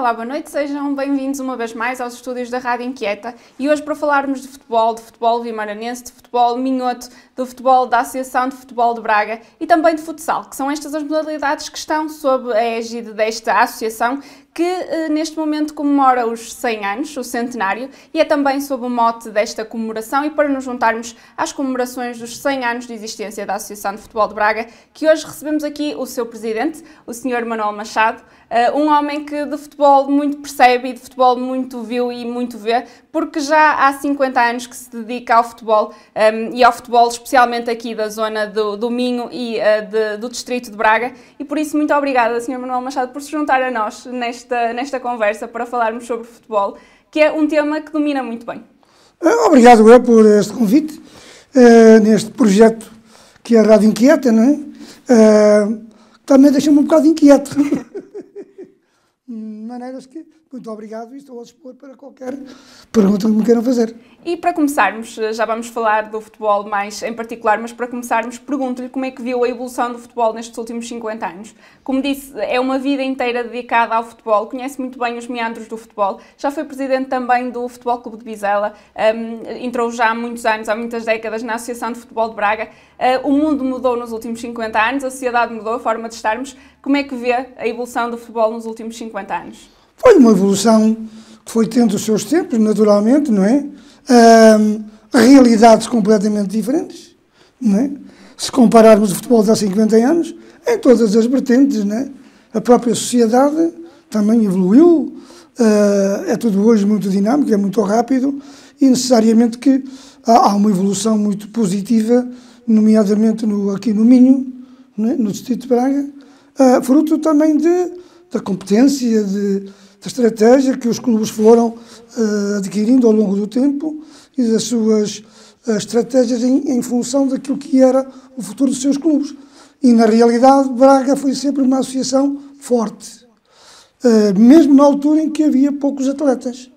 Olá, boa noite, sejam bem-vindos uma vez mais aos estúdios da Rádio Inquieta. E hoje para falarmos de futebol, de futebol vimaranense, de futebol minhoto, do futebol da Associação de Futebol de Braga e também de futsal, que são estas as modalidades que estão sob a égide desta associação que eh, neste momento comemora os 100 anos, o centenário, e é também sob o mote desta comemoração e para nos juntarmos às comemorações dos 100 anos de existência da Associação de Futebol de Braga, que hoje recebemos aqui o seu presidente, o Sr. Manuel Machado, Uh, um homem que de futebol muito percebe e de futebol muito viu e muito vê, porque já há 50 anos que se dedica ao futebol um, e ao futebol especialmente aqui da zona do, do Minho e uh, de, do distrito de Braga. E por isso, muito obrigada, Sr. Manuel Machado, por se juntar a nós nesta, nesta conversa para falarmos sobre futebol, que é um tema que domina muito bem. Uh, obrigado eu por este convite, neste projeto que é a Rádio Inquieta, não é? também deixa-me um bocado inquieto. maneiras que, muito obrigado, e estou a dispor para qualquer pergunta que me queiram fazer. E para começarmos, já vamos falar do futebol mais em particular, mas para começarmos, pergunto-lhe como é que viu a evolução do futebol nestes últimos 50 anos. Como disse, é uma vida inteira dedicada ao futebol, conhece muito bem os meandros do futebol, já foi presidente também do Futebol Clube de Vizela, um, entrou já há muitos anos, há muitas décadas, na Associação de Futebol de Braga. Uh, o mundo mudou nos últimos 50 anos, a sociedade mudou, a forma de estarmos. Como é que vê a evolução do futebol nos últimos 50 anos? Foi uma evolução que foi tendo os seus tempos, naturalmente, não é? Realidades completamente diferentes, não é? Se compararmos o futebol de há 50 anos, em todas as vertentes, não é? A própria sociedade também evoluiu, uh, é tudo hoje muito dinâmico, é muito rápido e necessariamente que há, há uma evolução muito positiva, nomeadamente no, aqui no Minho, é? no Distrito de Braga, uh, fruto também de, da competência, de, da estratégia que os clubes foram uh, adquirindo ao longo do tempo e das suas uh, estratégias em, em, função daquilo que era o futuro dos seus clubes. E, na realidade, Braga foi sempre uma associação forte, uh, mesmo na altura em que havia poucos atletas.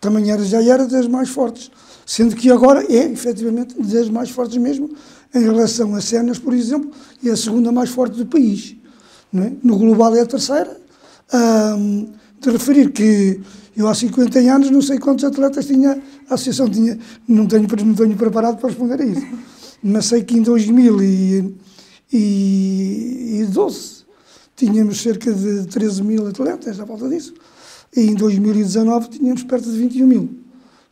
Também era, já era das mais fortes, sendo que agora é, efetivamente, das mais fortes mesmo, em relação a Cenas, por exemplo, e a segunda mais forte do país. É? No global é a terceira. Um, de referir que eu há 50 anos não sei quantos atletas tinha, a associação tinha, não tenho, não tenho preparado para responder a isso, mas sei que em 2012 tínhamos cerca de 13 mil atletas à volta disso, e em 2019 tínhamos perto de 21 mil.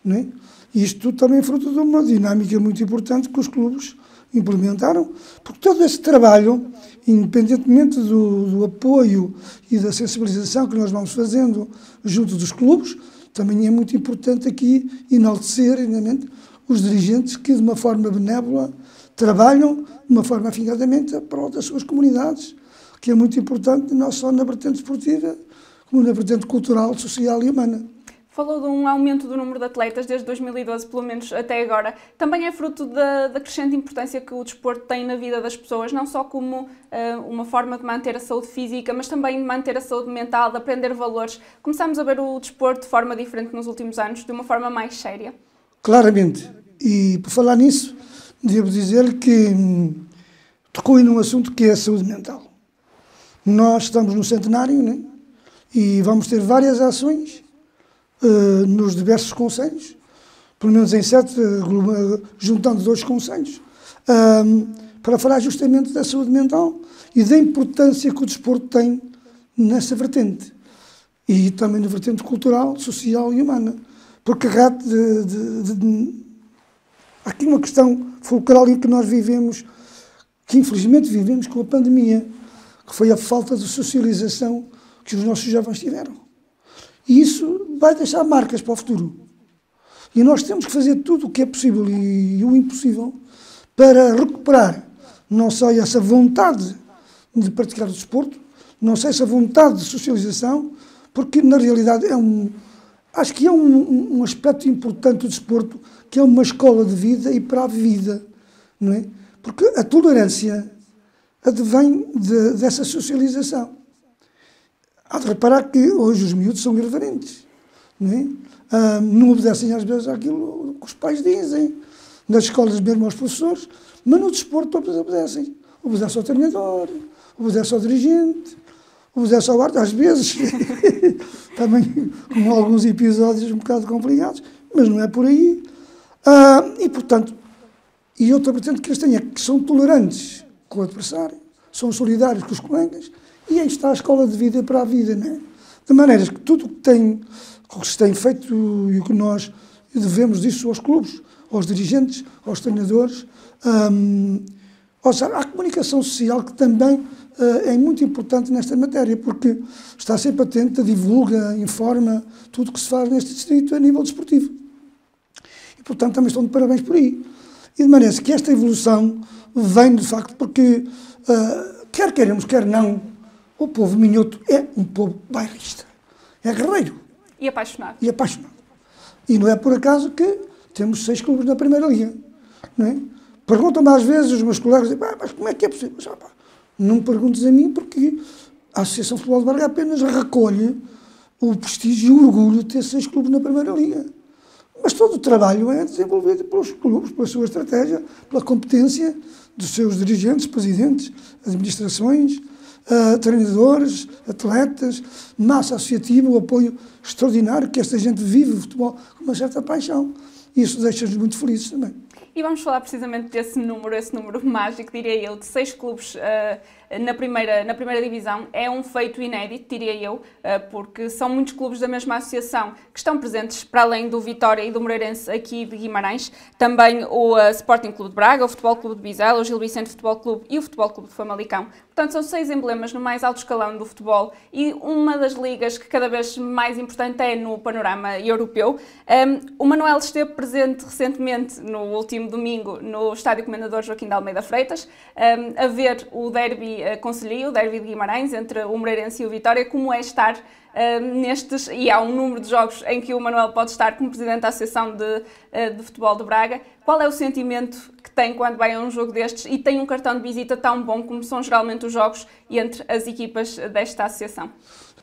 Não é? Isto também é fruto de uma dinâmica muito importante que os clubes implementaram, porque todo esse trabalho independentemente do, do, apoio e da sensibilização que nós vamos fazendo junto dos clubes, também é muito importante aqui enaltecer os dirigentes que, de uma forma benévola, trabalham de uma forma afincadamente para das suas comunidades, que é muito importante não só na vertente esportiva, como na vertente cultural, social e humana. Falou de um aumento do número de atletas desde 2012, pelo menos até agora. Também é fruto da, da crescente importância que o desporto tem na vida das pessoas, não só como uh, uma forma de manter a saúde física, mas também de manter a saúde mental, de aprender valores. Começamos a ver o desporto de forma diferente nos últimos anos, de uma forma mais séria. Claramente. E por falar nisso, devo dizer que hum, tocou aí num assunto que é a saúde mental. Nós estamos no centenário né? e vamos ter várias ações uh, nos diversos conselhos, pelo menos em sete, uh, juntando dois conselhos, para falar justamente da saúde mental e da importância que o desporto tem nessa vertente. E também na vertente cultural, social e humana. Porque agarrado de, de, de, há aqui uma questão fulcral em que nós vivemos, que infelizmente vivemos com a pandemia, que foi a falta de socialização que os nossos jovens tiveram. E isso vai deixar marcas para o futuro. E nós temos que fazer tudo o que é possível e o impossível para recuperar não só essa vontade de praticar o desporto, não só essa vontade de socialização, porque na realidade é um. Acho que é um, um aspecto importante do desporto, que é uma escola de vida e para a vida, não é? Porque a tolerância advém de, dessa socialização. Há de reparar que hoje os miúdos são irreverentes. Não, é? ah, não obedecem às vezes àquilo que os pais dizem, nas escolas mesmo aos professores, mas no desporto todos obedecem. Obedece ao treinador, obedece ao dirigente, o Zé Soares, às vezes, também com alguns episódios um bocado complicados, mas não é por aí. Ah, e, portanto, e outra vertente que eles têm é que são tolerantes com o adversário, são solidários com os colegas, e aí está a escola de vida para a vida, não é? De maneiras que tudo o que, tem, que se tem feito e o que nós devemos disso aos clubes, aos dirigentes, aos treinadores, ou seja, à comunicação social que também uh, é muito importante nesta matéria, porque está sempre atenta, divulga, informa tudo o que se faz neste distrito a nível desportivo. E, portanto, também estão de parabéns por aí. E de maneira que esta evolução vem, de facto, porque, uh, quer queremos, quer não, o povo minhoto é um povo bairrista. É guerreiro. E apaixonado. E apaixonado. E não é por acaso que temos seis clubes na Primeira Liga. Não é? Perguntam-me às vezes os meus colegas, mas como é que é possível? Mas, não me perguntes a mim porque a Associação Futebol de Braga apenas recolhe o prestígio e o orgulho de ter seis clubes na Primeira Liga. Mas todo o trabalho é desenvolvido pelos clubes, pela sua estratégia, pela competência dos seus dirigentes, presidentes, administrações, uh, treinadores, atletas, massa associativa, o apoio extraordinário que esta gente vive o futebol com uma certa paixão. Isso deixa-nos muito felizes também. E vamos falar precisamente desse número, esse número mágico, diria eu, de seis clubes uh, na primeira, na primeira divisão é um feito inédito, diria eu, eh, porque são muitos clubes da mesma associação que estão presentes, para além do Vitória e do Moreirense aqui de Guimarães, também o eh, Sporting Clube de Braga, o Futebol Clube de Bizela, o Gil Vicente Futebol Clube e o Futebol Clube de Famalicão. Portanto, são seis emblemas no mais alto escalão do futebol e uma das ligas que cada vez mais importante é no panorama europeu. Um, o Manuel esteve presente recentemente, no último domingo, no Estádio Comendador Joaquim de Almeida Freitas, um, a ver o derby Conselhio, o Derby de Guimarães, entre o Moreirense e o Vitória, como é estar uh, nestes, e há um número de jogos em que o Manuel pode estar como Presidente da Associação de, uh, de Futebol de Braga. Qual é o sentimento que tem quando vai a um jogo destes e tem um cartão de visita tão bom como são geralmente os jogos entre as equipas desta associação?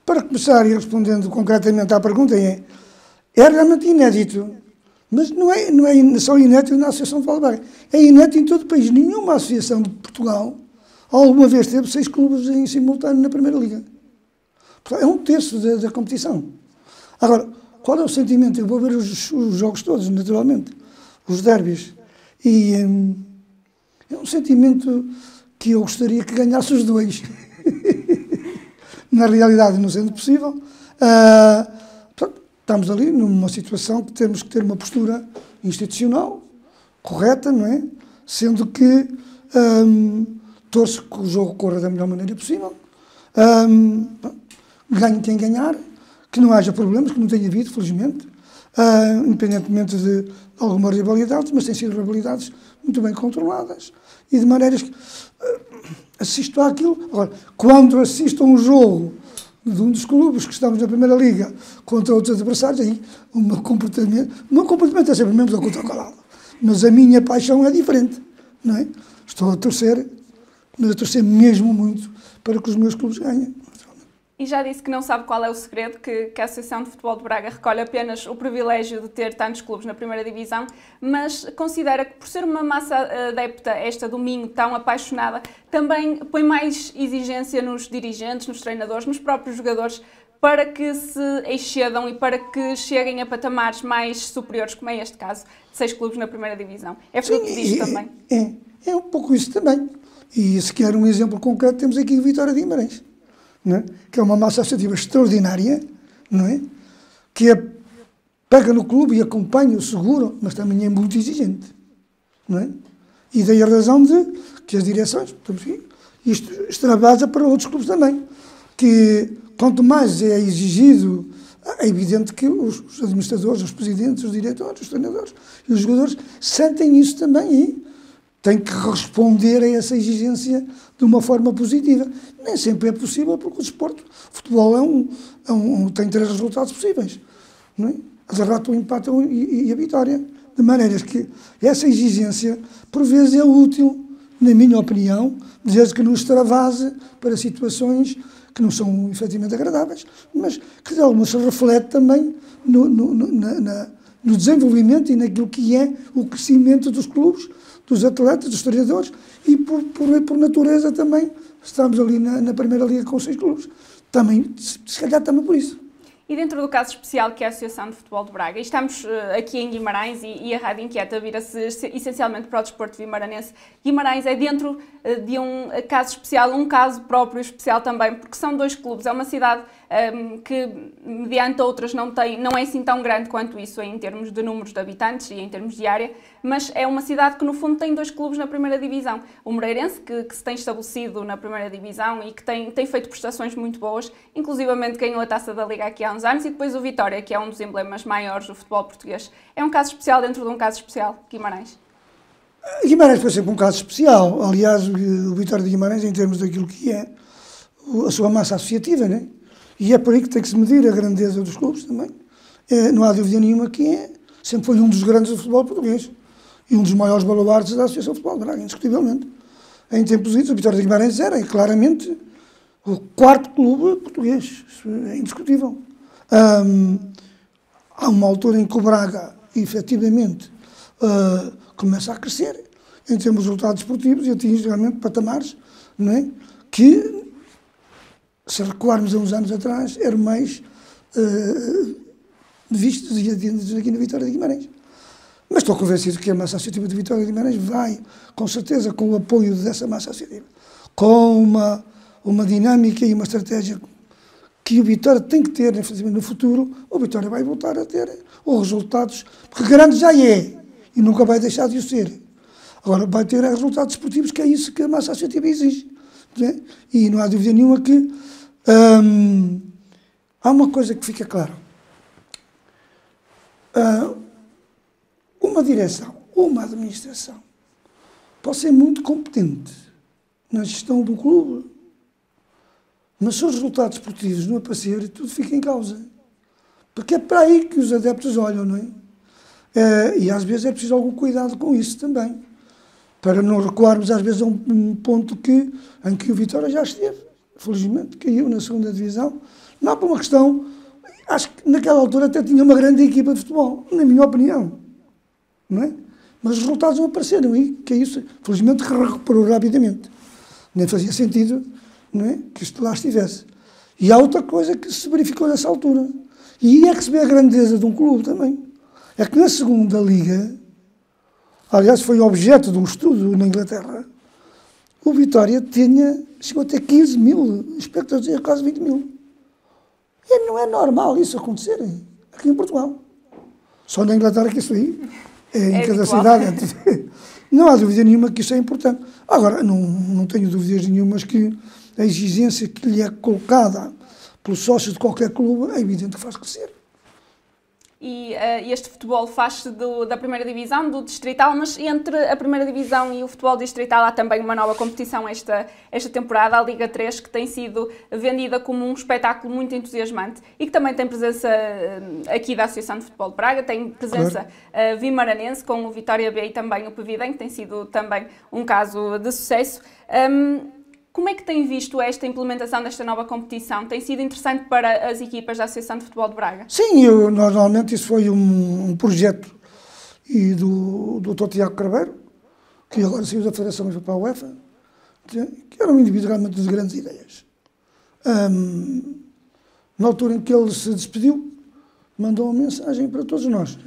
Para começar, e respondendo concretamente à pergunta, é, é realmente inédito mas não é, não é só inédito na Associação de Futebol de Braga. É inédito em todo o país. Nenhuma associação de Portugal alguma vez teve seis clubes em simultâneo na Primeira Liga. É um terço da, da competição. Agora, qual é o sentimento? Eu vou ver os, os jogos todos, naturalmente, os derbys. E hum, é um sentimento que eu gostaria que ganhasse os dois. na realidade, não sendo possível. Uh, portanto, estamos ali numa situação que temos que ter uma postura institucional correta, não é? Sendo que. Um, torço que o jogo corra da melhor maneira possível, um, ganhe quem ganhar, que não haja problemas, que não tenha havido, felizmente, uh, independentemente de algumas rivalidades, mas têm sido rivalidades muito bem controladas e de maneiras que uh, assisto àquilo. Agora, quando assisto a um jogo de um dos clubes que estamos na Primeira Liga contra outros adversários, aí o meu comportamento, o meu comportamento é sempre o mesmo da contra mas a minha paixão é diferente, não é? Estou a torcer mas eu torcer mesmo muito para que os meus clubes ganhem. E já disse que não sabe qual é o segredo, que, que, a Associação de Futebol de Braga recolhe apenas o privilégio de ter tantos clubes na primeira divisão, mas considera que por ser uma massa adepta, esta do Minho, tão apaixonada, também põe mais exigência nos dirigentes, nos treinadores, nos próprios jogadores, para que se excedam e para que cheguem a patamares mais superiores, como é este caso, de seis clubes na primeira divisão. É o que diz também. É, é um pouco isso também. E se quer um exemplo concreto, temos aqui o Vitória de Guimarães, é? que é uma massa associativa extraordinária, não é? que é, pega no clube e acompanha, o segura, mas também é muito exigente. Não é? E daí a razão de que as direções, isto extravasa para outros clubes também, que quanto mais é exigido, é evidente que os, os administradores, os presidentes, os diretores, os treinadores e os jogadores sentem isso também e tem que responder a essa exigência de uma forma positiva. Nem sempre é possível, porque o desporto, o futebol é um, é um, tem três resultados possíveis. Não é? Derrota, o empate e, e a vitória. De maneiras que essa exigência, por vezes, é útil, na minha opinião, desde que não extravase para situações que não são efetivamente agradáveis, mas que de alguma se reflete também no, no, na, no desenvolvimento e naquilo que é o crescimento dos clubes, dos atletas, dos treinadores e por, por, por natureza também estamos ali na, na, Primeira Liga com seis clubes. também, se calhar também por isso. E dentro do caso especial que é a Associação de Futebol de Braga, estamos uh, aqui em Guimarães e, e a Rádio Inquieta vira-se essencialmente para o desporto vimaranense. Guimarães é dentro uh, de um caso especial, um caso próprio especial também, porque são dois clubes, é uma cidade um, que, mediante outras, não, tem, não é assim tão grande quanto isso em termos de números de habitantes e em termos de área, mas é uma cidade que, no fundo, tem dois clubes na primeira divisão. O Moreirense, que, que se tem estabelecido na primeira divisão e que tem, tem feito prestações muito boas, inclusivamente ganhou a taça da Liga aqui há uns anos, e depois o Vitória, que é um dos emblemas maiores do futebol português. É um caso especial dentro de um caso especial, Guimarães. Guimarães foi sempre um caso especial. Aliás, o Vitória de Guimarães, em termos daquilo que é a sua massa associativa, né? E é por aí que tem que se medir a grandeza dos clubes também. É, não há dúvida nenhuma que é, sempre foi um dos grandes do futebol português e um dos maiores baluartes da Associação de Futebol de Braga, indiscutivelmente. Em tempos idos, o Vitória de Guimarães era claramente o quarto clube português, Isso é indiscutível. Há uma altura em que o Braga, efetivamente, uh, começa a crescer em termos de resultados esportivos e atinge realmente patamares não é? que se recuarmos a uns anos atrás, mais uh, vistos e atendidos aqui na Vitória de Guimarães. Mas estou convencido que a massa associativa de Vitória de Guimarães vai, com certeza, com o apoio dessa massa associativa, com uma, uma dinâmica e uma estratégia que o Vitória tem que ter, no futuro, o Vitória vai voltar a ter os resultados, porque grande já é, e nunca vai deixar de o ser. Agora vai ter resultados esportivos, que é isso que a massa associativa exige. Não é? E não há dúvida nenhuma que Hum, há uma coisa que fica clara. Uh, uma direção uma administração pode ser muito competente na gestão do clube, mas se os resultados esportivos não aparecerem, tudo fica em causa. Porque é para aí que os adeptos olham, não é? Uh, e às vezes é preciso algum cuidado com isso também, para não recuarmos às vezes a um, um ponto que, em que o Vitória já esteve felizmente caiu na segunda divisão, não por uma questão, acho que naquela altura até tinha uma grande equipa de futebol, na minha opinião, não é? Mas os resultados não apareceram e caiu-se, felizmente recuperou rapidamente. Nem fazia sentido não é? que isto lá estivesse. E há outra coisa que se verificou nessa altura, e é que se vê a grandeza de um clube também, é que na segunda liga, aliás foi objeto de um estudo na Inglaterra, o Vitória tinha, chegou a ter 15 mil espectadores, quase 20 mil. E não é normal isso acontecer aqui em Portugal. Só na Inglaterra que isso aí, é, em é cada cidade. Não há dúvida nenhuma que isso é importante. Agora, não, não tenho dúvidas nenhumas que a exigência que lhe é colocada pelos sócios de qualquer clube é evidente que faz crescer e uh, este futebol faz-se da primeira divisão, do distrital, mas entre a primeira divisão e o futebol distrital há também uma nova competição esta, esta temporada, a Liga 3, que tem sido vendida como um espetáculo muito entusiasmante e que também tem presença uh, aqui da Associação de Futebol de Braga, tem presença claro. uh, vimaranense com o Vitória B e também o Pevidem, que tem sido também um caso de sucesso. Um, como é que tem visto esta implementação desta nova competição? Tem sido interessante para as equipas da Associação de Futebol de Braga? Sim, eu, normalmente isso foi um, um projeto e do, do Dr. Tiago Carveiro, que agora saiu da Federação para a UEFA, que era um indivíduo realmente de grandes ideias. Um, na altura em que ele se despediu, mandou uma mensagem para todos nós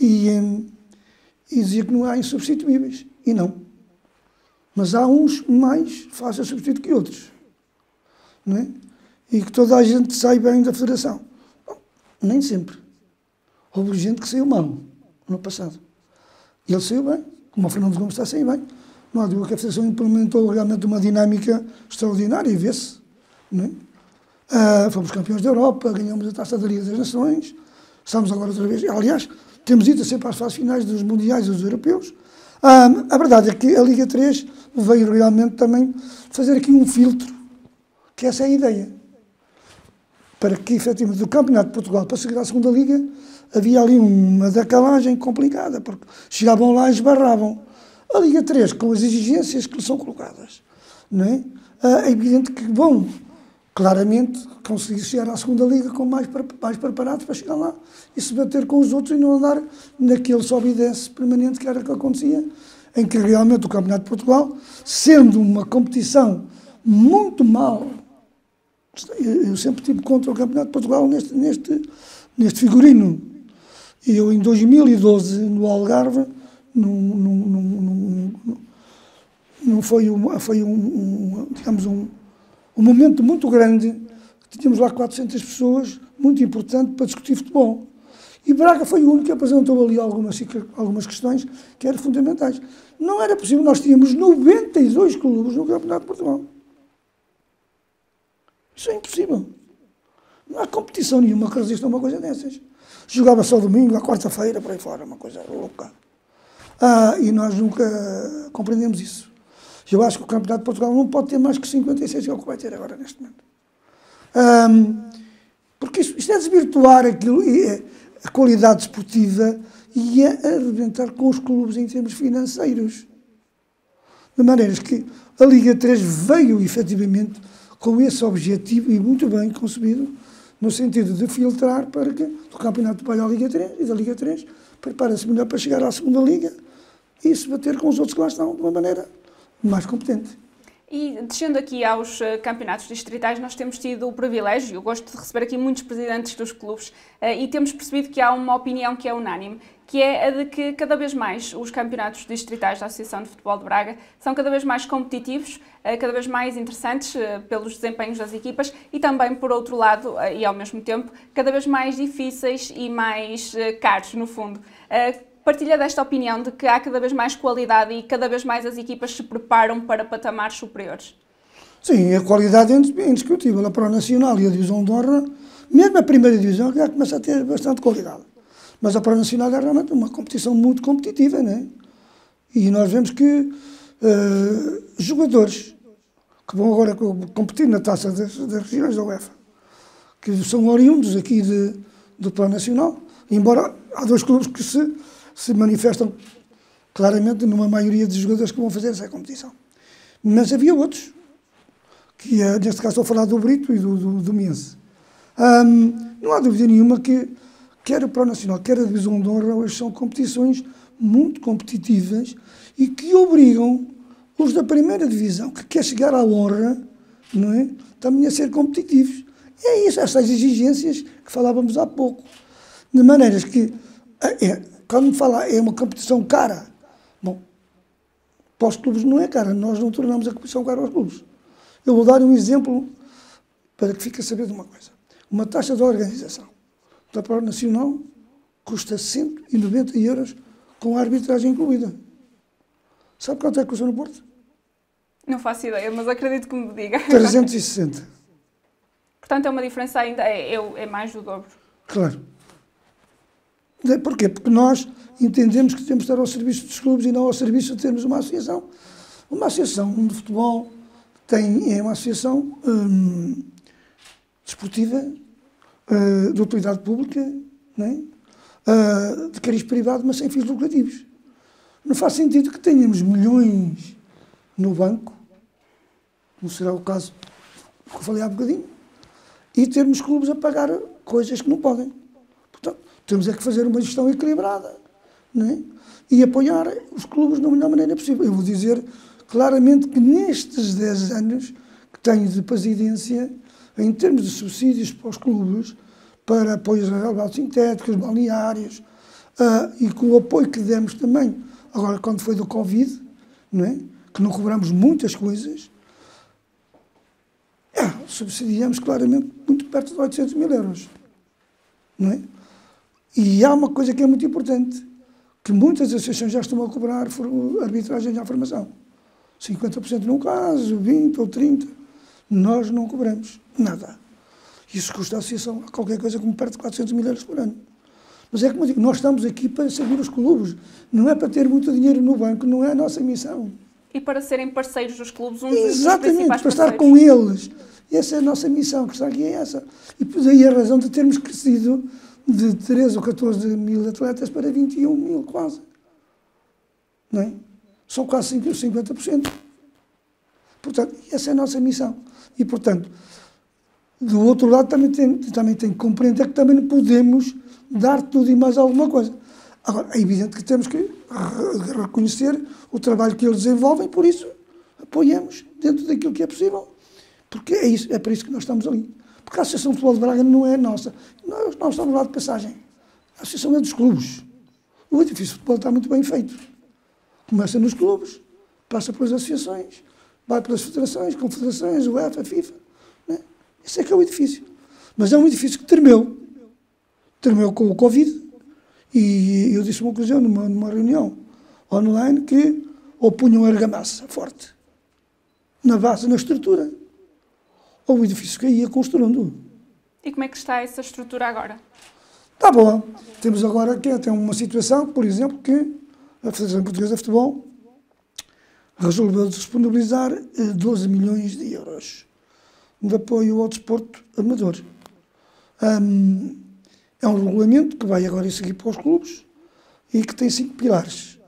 e, e dizia que não há insubstituíveis. E não. Mas há uns mais fáceis de substituir que outros. Não é? E que toda a gente sai bem da federação. Bom, nem sempre. Houve gente que saiu mal no passado. Ele saiu bem, como o Fernando Gomes está a sair bem. Não há dúvida que a Federação implementou realmente uma dinâmica extraordinária e vê-se. É? Uh, fomos campeões da Europa, ganhamos a Taça da Liga das Nações, estamos agora outra vez. Aliás, temos ido sempre às fases finais dos Mundiais e dos Europeus. Uh, a verdade é que a Liga 3 veio realmente também fazer aqui um filtro, que essa é a ideia. Para que, efetivamente, do Campeonato de Portugal para seguir à segunda Liga, havia ali uma decalagem complicada, porque chegavam lá e esbarravam. A Liga 3, com as exigências que lhe são colocadas, não é? Ah, é evidente que vão, claramente, conseguir chegar à segunda Liga com mais, mais preparados para chegar lá e se bater com os outros e não andar naquele sobe e desce permanente que era que acontecia em que realmente o Campeonato de Portugal, sendo uma competição muito mal Eu sempre tive contra o Campeonato de Portugal neste, neste, neste figurino. Eu, em 2012, no Algarve, não, não, não, não, foi, um, foi um, um, digamos, um, um momento muito grande. Tínhamos lá 400 pessoas, muito importante para discutir futebol. E Braga foi o único que apresentou ali algumas, algumas questões que eram fundamentais. Não era possível, nós tínhamos 92 clubes no Campeonato de Portugal. Isso é impossível. Não há competição nenhuma que resista a uma coisa dessas. Jogava só domingo, à quarta-feira, por aí fora, uma coisa louca. Ah, e nós nunca compreendemos isso. Eu acho que o Campeonato de Portugal não pode ter mais que 56, que é o que vai ter agora neste momento. Um, porque isso, isto é desvirtuar aquilo, é, a qualidade esportiva e a arrebentar com os clubes em termos financeiros. De maneiras que a Liga 3 veio efetivamente com esse objetivo e muito bem concebido, no sentido de filtrar para que do Campeonato de à Liga 3 e da Liga 3 prepara-se melhor para chegar à segunda Liga e se bater com os outros que lá estão de uma maneira mais competente. E descendo aqui aos uh, campeonatos distritais, nós temos tido o privilégio, eu gosto de receber aqui muitos presidentes dos clubes, uh, e temos percebido que há uma opinião que é unânime, que é a de que cada vez mais os campeonatos distritais da Associação de Futebol de Braga são cada vez mais competitivos, uh, cada vez mais interessantes pelos desempenhos das equipas e também, por outro lado, e ao mesmo tempo, cada vez mais difíceis e mais caros, no fundo partilha desta opinião de que há cada vez mais qualidade e cada vez mais as equipas se preparam para patamares superiores? Sim, a qualidade é indiscutível. A Pro Nacional e a Divisão de Honra, mesmo a primeira divisão, já começa a ter bastante qualidade. Mas a Pro Nacional é realmente uma competição muito competitiva, não é? E nós vemos que uh, jogadores que vão agora competir na taça das, das regiões da UEFA, que são oriundos aqui de, do Plano Nacional, embora há dois clubes que se se manifestam claramente numa maioria de jogadores que vão fazer essa competição. Mas havia outros, que eh, neste caso estou a falar do Brito e do, do, do Miense. Um, não há dúvida nenhuma que quer o Pro Nacional, quer a Divisão de Honra, hoje são competições muito competitivas e que obrigam os da primeira divisão, que quer chegar à honra, não é? também a ser competitivos. E é isso, essas exigências que falávamos há pouco. De maneiras que é, quando me fala é uma competição cara, bom, para os clubes não é cara, nós não tornamos a competição cara aos clubes. Eu vou dar um exemplo para que fique a saber de uma coisa. Uma taxa de organização da Prova Nacional custa 190 euros com a arbitragem incluída. Sabe quanto é que custa no Porto? Não faço ideia, mas acredito que me diga. 360. Portanto, é uma diferença ainda, é, é, é mais do dobro. Claro. Porquê? Porque nós entendemos que temos de estar ao serviço dos clubes e não ao serviço de termos uma associação. Uma associação de futebol tem, é uma associação hum, desportiva, uh, de utilidade pública, é? uh, de cariz privado, mas sem fins lucrativos. Não faz sentido que tenhamos milhões no banco, não será o caso que eu falei há bocadinho, e termos clubes a pagar coisas que não podem. Temos é que fazer uma gestão equilibrada é? e apoiar os clubes da melhor maneira possível. Eu vou dizer claramente que nestes 10 anos que tenho de presidência, em termos de subsídios para os clubes, para apoios a relevados sintéticos, balneários, uh, e com o apoio que demos também, agora quando foi do Covid, não é? que não cobramos muitas coisas, é, subsidiamos claramente muito perto de 800 mil euros. Não é? E há uma coisa que é muito importante, que muitas associações já estão a cobrar arbitragem à formação. 50% num caso, 20% ou 30%. Nós não cobramos nada. Isso custa à associação qualquer coisa como perto de 400 mil euros por ano. Mas é como eu digo, nós estamos aqui para servir os clubes. Não é para ter muito dinheiro no banco, não é a nossa missão. E para serem parceiros dos clubes, um Exatamente, para estar com eles. Essa é a nossa missão, que está aqui é essa. E daí a razão de termos crescido de 13 ou 14 mil atletas para 21 mil, quase. Não é? São quase 50%. Portanto, essa é a nossa missão. E, portanto, do outro lado também tem, também tem que compreender que também podemos dar tudo e mais alguma coisa. Agora, é evidente que temos que reconhecer o trabalho que eles desenvolvem, por isso apoiamos dentro daquilo que é possível. Porque é, isso, é para isso que nós estamos ali. Porque a Associação de Futebol de Braga não é nossa. Nós, nós estamos lá de passagem. A Associação é dos clubes. O edifício de futebol está muito bem feito. Começa nos clubes, passa pelas associações, vai pelas federações, confederações, UEFA, FIFA. Né? Esse é que é o edifício. Mas é um edifício que tremeu. Tremeu com o Covid. E eu disse uma ocasião, numa, numa reunião online, que opunham argamassa forte na base, na estrutura. Ou o edifício caía construindo. E como é que está essa estrutura agora? Está boa. Temos agora aqui até uma situação, por exemplo, que a Federação Portuguesa de Futebol resolveu disponibilizar 12 eh, milhões de euros de apoio ao desporto amador. É um regulamento que vai agora seguir para os clubes e que tem cinco pilares.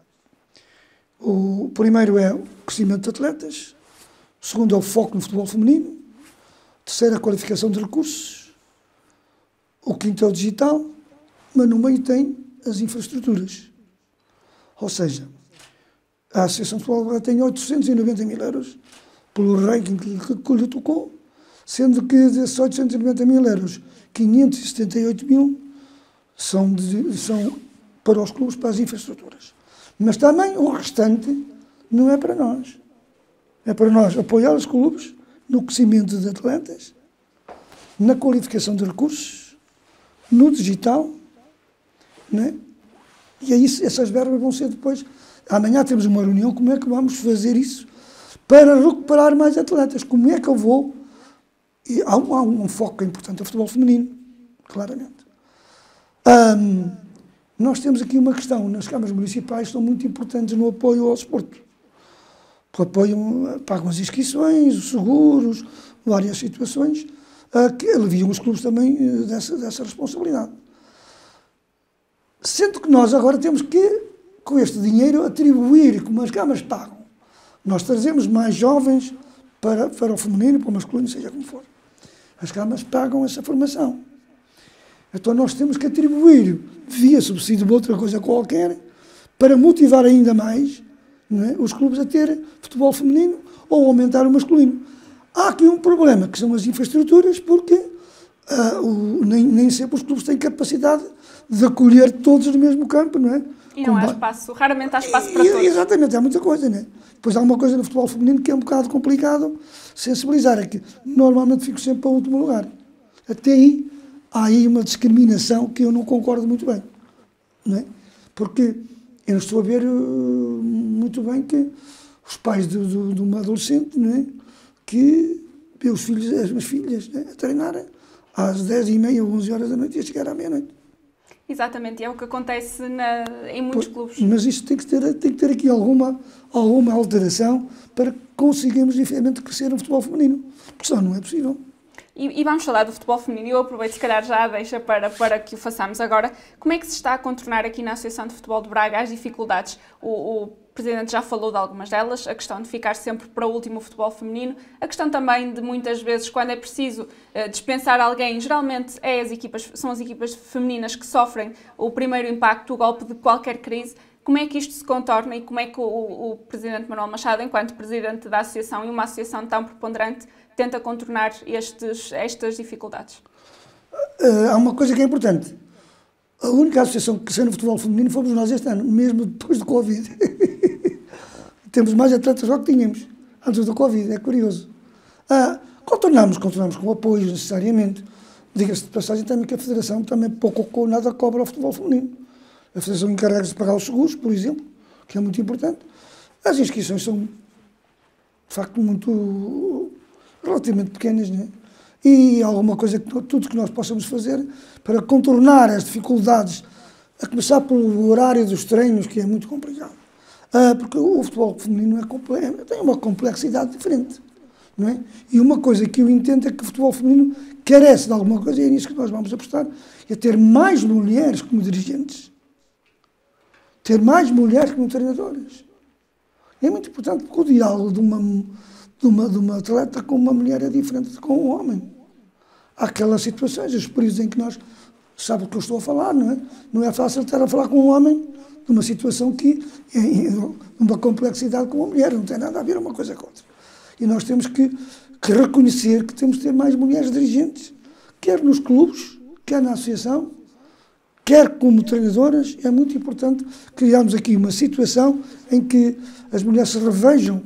O primeiro é o crescimento de atletas, o segundo é o foco no futebol feminino, terceiro a qualificação de recursos, o quinto é o digital, mas no meio tem as infraestruturas. Ou seja, a Associação de Futebol tem 890 mil euros pelo ranking que lhe tocou, sendo que desses 890 mil euros, 578 mil são, de, são para os clubes, para as infraestruturas. Mas também o restante não é para nós. É para nós apoiar os clubes no crescimento de atletas, na qualificação de recursos, no digital né? E aí essas verbas vão ser depois. Amanhã temos uma reunião, como é que vamos fazer isso para recuperar mais atletas? Como é que eu vou? E há um, há um foco importante, o futebol feminino, claramente. Um, nós temos aqui uma questão, nas câmaras municipais são muito importantes no apoio ao desporto. O apoio, pagam as inscrições, os seguros, várias situações, uh, que aliviam os clubes também uh, dessa, dessa responsabilidade. Sendo que nós agora temos que, com este dinheiro, atribuir, como as câmaras pagam. Nós trazemos mais jovens para, para o feminino, para o masculino, seja como for. As câmaras pagam essa formação. Então nós temos que atribuir, via subsídio ou outra coisa qualquer, para motivar ainda mais é, os clubes a ter futebol feminino ou aumentar o masculino. Há aqui um problema, que são as infraestruturas, porque uh, o, nem, nem sempre os clubes têm capacidade de acolher todos no mesmo campo, não é? E não há espaço, raramente há espaço para e, todos. Exatamente, há muita coisa, não é? Depois há uma coisa no futebol feminino que é um bocado complicado sensibilizar, é que normalmente fico sempre para o último lugar. Até aí, há aí uma discriminação que eu não concordo muito bem, não é? Porque eu estou a ver uh, muito bem que os pais de, de, de uma adolescente, não é? Que vê os filhos, as minhas filhas, é? a treinarem às 10 e meia ou 11 horas da noite e a chegar à meia-noite. Exatamente, é o que acontece na, em muitos clubes. Mas isto tem que ter, tem que ter aqui alguma, alguma alteração para que consigamos, efetivamente, crescer no futebol feminino, porque senão não é possível. E, e, vamos falar do futebol feminino. Eu aproveito, se calhar, já a deixa para, para que o façamos agora. Como é que se está a contornar aqui na Associação de Futebol de Braga as dificuldades? O, o Presidente já falou de algumas delas, a questão de ficar sempre para o último futebol feminino, a questão também de muitas vezes, quando é preciso uh, dispensar alguém, geralmente é as equipas, são as equipas femininas que sofrem o primeiro impacto, o golpe de qualquer crise. Como é que isto se contorna e como é que o, o, Presidente Manuel Machado, enquanto Presidente da Associação e uma associação tão preponderante, tenta contornar estes, estas dificuldades? Uh, há uma coisa que é importante. A única associação que cresceu no futebol feminino fomos nós este ano, mesmo depois do Covid. Temos mais atletas do que tínhamos antes do Covid, é curioso. Ah, contornamos, contornamos com apoio necessariamente. Diga-se de passagem também que a Federação também pouco ou nada cobra ao futebol feminino. A Federação encarrega-se de pagar os seguros, por exemplo, que é muito importante. As inscrições são, de facto, muito relativamente pequenas, né? E alguma coisa, que, tudo que nós possamos fazer para contornar as dificuldades, a começar pelo horário dos treinos, que é muito complicado. Ah, porque o futebol feminino é, tem uma complexidade diferente. Não é? E uma coisa que eu entendo é que o futebol feminino carece de alguma coisa, e é nisso que nós vamos apostar, é ter mais mulheres como dirigentes. Ter mais mulheres como treinadoras. É muito importante porque o diálogo de uma, de uma, de uma atleta com uma mulher é diferente de com um homem. Há aquelas situações, os períodos em que nós, sabe o que eu estou a falar, não é? Não é fácil estar a falar com um homem numa situação que uma complexidade com a mulher, não tem nada a ver uma coisa com outra. E nós temos que que reconhecer que temos de ter mais mulheres dirigentes, quer nos clubes, quer na associação, quer como treinadoras. É muito importante criarmos aqui uma situação em que as mulheres se revejam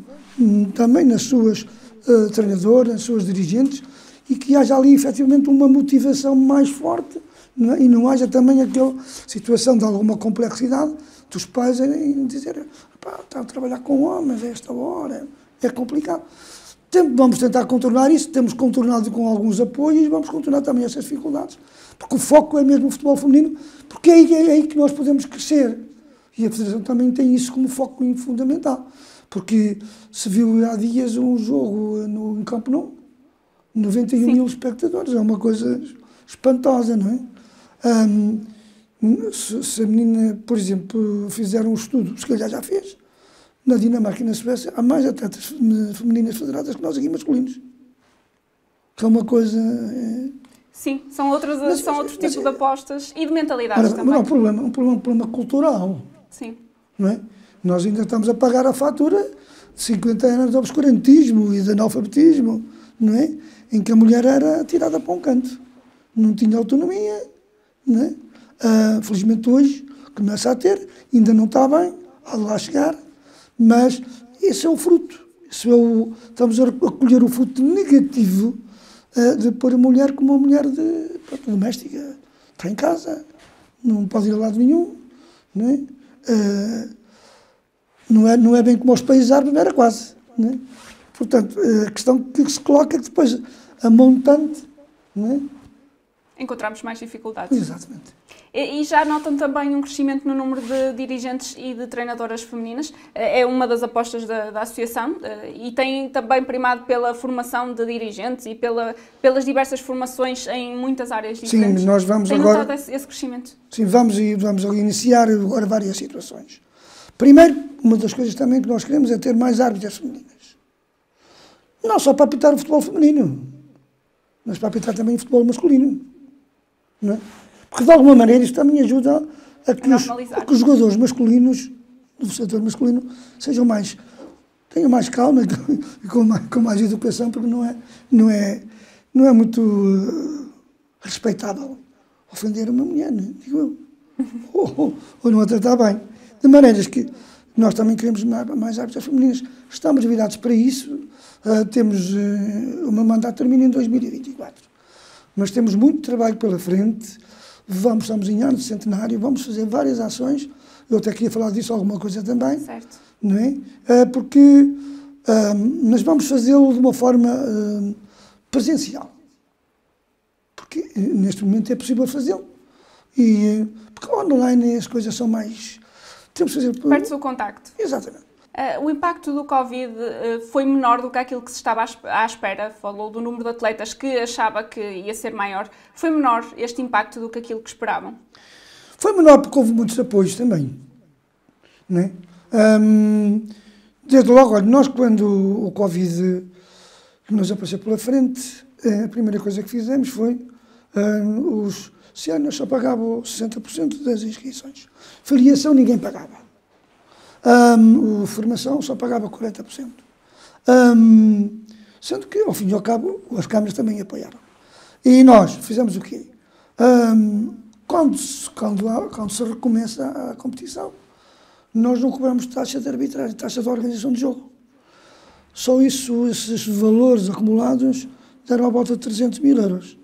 também nas suas uh, treinadoras, nas suas dirigentes, e que haja ali efetivamente uma motivação mais forte não é? e não haja também aquela situação de alguma complexidade dos pais em dizer está a trabalhar com homens a esta hora, é complicado. Vamos tentar contornar isso, temos contornado com alguns apoios, vamos contornar também essas dificuldades, porque o foco é mesmo o futebol feminino, porque é aí, é aí que nós podemos crescer. E a Federação também tem isso como foco fundamental, porque se viu há dias um jogo no, em Campo Nou, 91 Sim. mil espectadores, é uma coisa espantosa, não é? Um, se, se, a menina, por exemplo, fizer um estudo, se calhar já fez, na Dinamarca e na Suécia há mais atletas femininas federadas que nós aqui masculinos. Que é uma coisa. É... Sim, são, outros, mas, são outros tipos de apostas e de mentalidades ora, também. Mas é um problema, um problema, um problema cultural. Sim. Não é? Nós ainda estamos a pagar a fatura de 50 anos de obscurantismo e de analfabetismo, não é? Em que a mulher era tirada para um canto. Não tinha autonomia, não é? Uh, felizmente hoje começa a ter, ainda não está bem, há de lá chegar, mas esse é o fruto. Isso é o, estamos a colher o fruto negativo uh, de pôr a mulher como uma mulher de, pronto, doméstica. Está em casa, não pode ir a lado nenhum. Não é? Uh, não é, não é bem como aos países árabes, não era quase. Não é? Portanto, a questão que se coloca é que depois a montante não é? encontramos mais dificuldades. Exatamente. E, e já notam também um crescimento no número de dirigentes e de treinadoras femininas. Eh, é uma das apostas da, da associação eh, e tem também primado pela formação de dirigentes e pela, pelas diversas formações em muitas áreas diferentes. Sim, nós vamos tem agora... esse, esse crescimento? Sim, vamos, vamos iniciar agora várias situações. Primeiro, uma das coisas também que nós queremos é ter mais árbitras femininas. Não só para apitar o futebol feminino, mas para apitar também o futebol masculino. Não é? Porque de alguma maneira isto também ajuda a que, os, a que os jogadores masculinos, do setor masculino, sejam mais tenham mais calma e com mais, com mais educação, porque não é, não é, não é muito uh, respeitável ofender uma mulher, né? digo eu. ou, ou, ou, não a tratar bem. De maneiras que nós também queremos mais árbitras femininas. Estamos virados para isso. Uh, temos uh, o meu mandato termina em 2024 mas temos muito trabalho pela frente. Vamos, estamos em ano de centenário, vamos fazer várias ações. Eu até queria falar disso alguma coisa também. Certo. Não é? Uh, porque uh, nós vamos fazê-lo de uma forma uh, presencial. Porque neste momento é possível fazê-lo. E porque online as coisas são mais. Temos que fazer. Perdes o contacto. Exatamente. Uh, o impacto do Covid uh, foi menor do que aquilo que se estava à espera. Falou do número de atletas que achava que ia ser maior. Foi menor este impacto do que aquilo que esperavam? Foi menor porque houve muitos apoios também. Né? Um, desde logo, olha, nós quando o Covid nos apareceu pela frente, eh, a primeira coisa que fizemos foi um, os cianos só pagavam 60% das inscrições. Filiação ninguém pagava. Um, formação só pagava 40%. Um, sendo que, ao fim e ao cabo, as câmaras também apoiaram. E nós fizemos o quê? Um, quando, quando, quando se recomeça a competição, nós não cobramos taxa de arbitragem, taxa de organização de jogo. Só isso, esses valores acumulados deram a volta de 300 mil euros.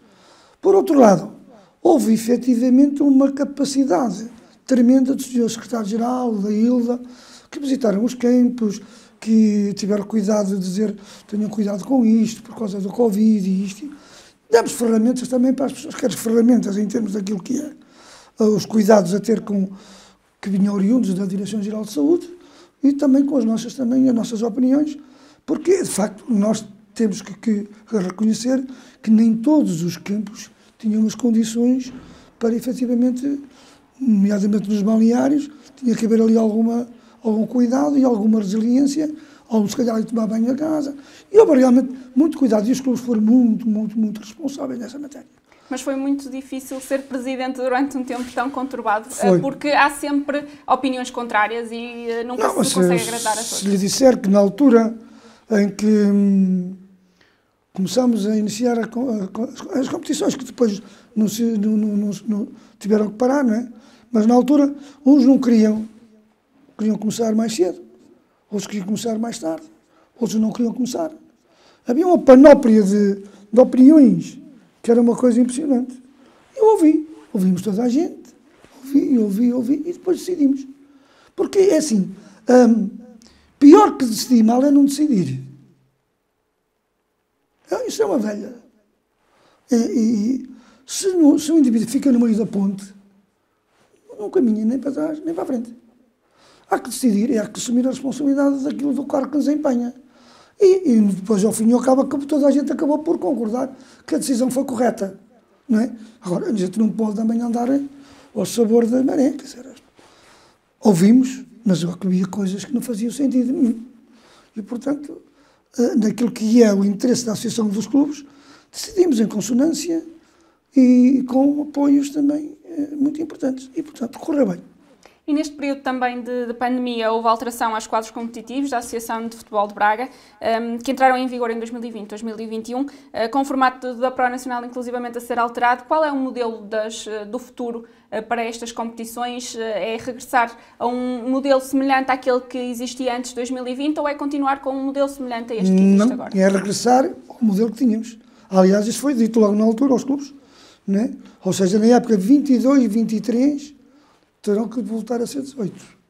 Por outro lado, houve efetivamente uma capacidade tremenda do Sr. Secretário-Geral, da ILDA, que visitaram os campos, que tiveram cuidado de dizer tenham cuidado com isto, por causa do Covid e isto. Demos ferramentas também para as pessoas, quer ferramentas em termos daquilo que é eh, os cuidados a ter com que vinham oriundos da Direção-Geral de Saúde e também com as nossas, também, as nossas opiniões, porque, de facto, nós temos que, que reconhecer que nem todos os campos tinham as condições para, efetivamente, nomeadamente nos balneários, tinha que haver ali alguma algum cuidado e alguma resiliência, ou se calhar tomar banho a casa. E houve realmente muito cuidado e os clubes foram muito, muito, muito responsáveis nessa matéria. Mas foi muito difícil ser presidente durante um tempo tão conturbado, eh, foi. porque há sempre opiniões contrárias e eh, nunca Não, se consegue agradar a todos. Se lhe disser que na altura em que hum, começámos a iniciar a, a, as competições, que depois não, se, não, não, não, tiveram que parar, não é? Mas na altura, uns não queriam, queriam começar mais cedo, outros queriam começar mais tarde, outros não queriam começar. Havia uma panóplia de, de opiniões, que era uma coisa impressionante. Eu ouvi, ouvimos toda a gente, ouvi, ouvi, ouvi, e depois decidimos. Porque é assim, hum, pior que decidir mal é não decidir. Ah, isso é uma velha. E, e se, no, se o indivíduo fica no meio da ponte, não caminha nem para trás, nem para a frente. Há que decidir e há que assumir a responsabilidade daquilo do cargo que desempenha. E, e depois, ao fim e ao cabo, toda a gente acabou por concordar que a decisão foi correta. Não é? Agora, a gente não pode também andar ao sabor da maré. Quer dizer, ouvimos, mas havia coisas que não faziam sentido nenhum. E, portanto, eh, naquilo que é o interesse da Associação dos Clubes, decidimos em consonância e com apoios também eh, muito importantes. E, portanto, correu bem. E neste período também de, de, pandemia houve alteração aos quadros competitivos da Associação de Futebol de Braga, um, ehm, que entraram em vigor em 2020, 2021, uh, com o formato da Pro Nacional inclusivamente a ser alterado. Qual é o modelo das, uh, do futuro uh, para estas competições? é regressar a um modelo semelhante àquele que existia antes de 2020 ou é continuar com um modelo semelhante a este que existe Não, agora? É regressar ao modelo que tínhamos. Aliás, isso foi dito logo na altura aos clubes. Né? Ou seja, na época 22 e 23 terão que voltar a ser 18.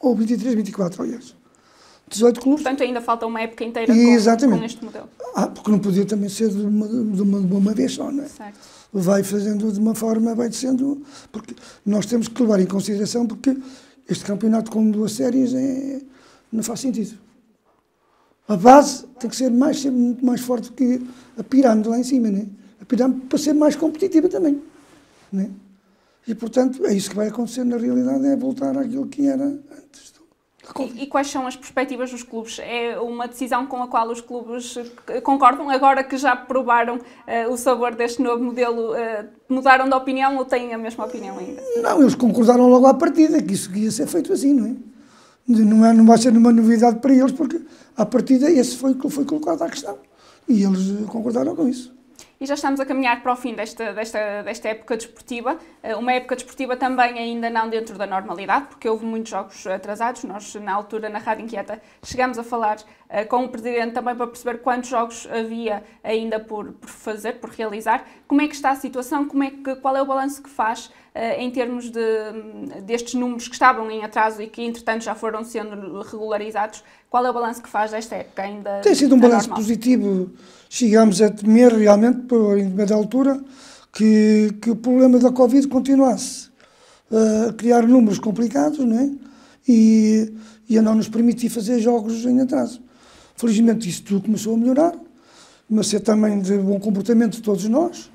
Ou 23, 24, aliás. 18 clubes. Portanto, ainda falta uma época inteira com, Exatamente. com este modelo. Ah, porque não podia também ser de uma, de uma, de uma vez só, não é? Certo. Vai fazendo de uma forma, vai descendo. Porque nós temos que levar em consideração, porque este campeonato com duas séries é, não faz sentido. A base tem que ser mais, ser muito mais forte que a pirâmide lá em cima, né? A pirâmide para ser mais competitiva também, né? E, portanto, é isso que vai acontecer na realidade, é voltar àquilo que era antes do. E, e quais são as perspectivas dos clubes? É uma decisão com a qual os clubes concordam, agora que já provaram uh, o sabor deste novo modelo, uh, mudaram de opinião ou têm a mesma opinião ainda? Não, eles concordaram logo à partida, que isso ia ser feito assim, não é? Não, é, não vai ser uma novidade para eles, porque à partida esse foi que foi colocado à questão. E eles concordaram com isso. E já estamos a caminhar para o fim desta, desta, desta época desportiva, eh, uma época desportiva também ainda não dentro da normalidade, porque houve muitos jogos atrasados. Nós, na altura, na Rádio Inquieta, chegámos a falar com o Presidente também para perceber quantos jogos havia ainda por, por, fazer, por realizar. Como é que está a situação? Como é que, qual é o balanço que faz uh, em termos de, destes números que estavam em atraso e que, entretanto, já foram sendo regularizados? Qual é o balanço que faz desta época ainda? Tem sido um balanço positivo chegámos a temer realmente, por em da altura, que, que o problema da Covid continuasse a criar números complicados não é? e, e a não nos permitir fazer jogos em atraso. Felizmente isso tudo começou a melhorar, mas é também de bom comportamento de todos nós.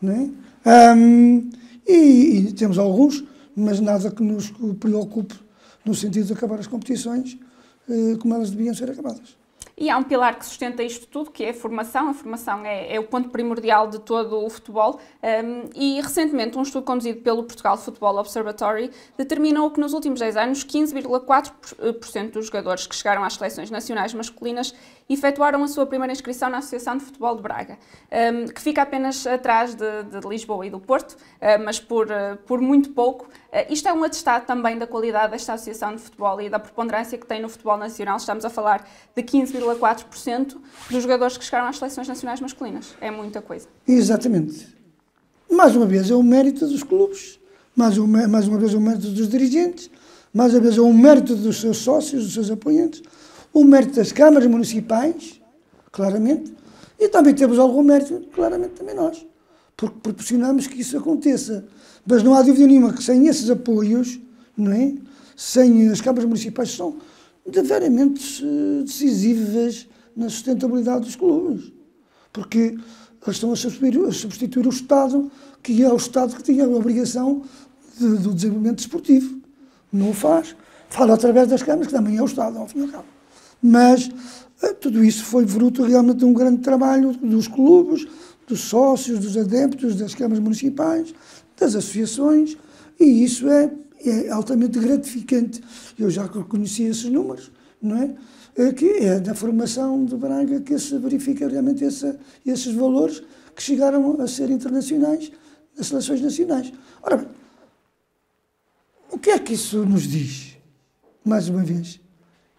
Não é? Um, e, e, temos alguns, mas nada que nos preocupe no sentido de acabar as competições eh, como elas deviam ser acabadas. E há um pilar que sustenta isto tudo, que é a formação. A formação é, é o ponto primordial de todo o futebol. Um, e recentemente, um estudo conduzido pelo Portugal Football Observatory determinou que nos últimos 10 anos, 15,4% dos jogadores que chegaram às seleções nacionais masculinas efetuaram a sua primeira inscrição na Associação de Futebol de Braga, um, que fica apenas atrás de, de Lisboa e do Porto, uh, mas por, uh, por muito pouco. Isto é um atestado também da qualidade desta Associação de Futebol e da preponderância que tem no futebol nacional. Estamos a falar de 15,4% dos jogadores que chegaram às seleções nacionais masculinas. É muita coisa. Exatamente. Mais uma vez, é o mérito dos clubes, mais uma, mais uma vez, é o mérito dos dirigentes, mais uma vez, é o mérito dos seus sócios, dos seus apoiantes o mérito das câmaras municipais, claramente, e também temos algum mérito, claramente, também nós, porque proporcionamos que isso aconteça. Mas não há dúvida nenhuma que sem esses apoios, não é? sem as câmaras municipais, são verdadeiramente eh, decisivas na sustentabilidade dos clubes. Porque elas estão a substituir, a substituir o Estado, que é o Estado que tinha a obrigação de, do desenvolvimento desportivo. Não o faz. Fala através das câmaras, que também é o Estado, ao fim e ao cabo. Mas eh, tudo isso foi fruto realmente de um grande trabalho dos clubes, dos sócios, dos adeptos, das câmaras municipais, das associações, e isso é, é altamente gratificante. Eu já conheci esses números, não é? é que é da formação de Braga que se verifica realmente essa, esses valores que chegaram a ser internacionais nas seleções nacionais. Ora bem, o que é que isso nos diz? Mais uma vez,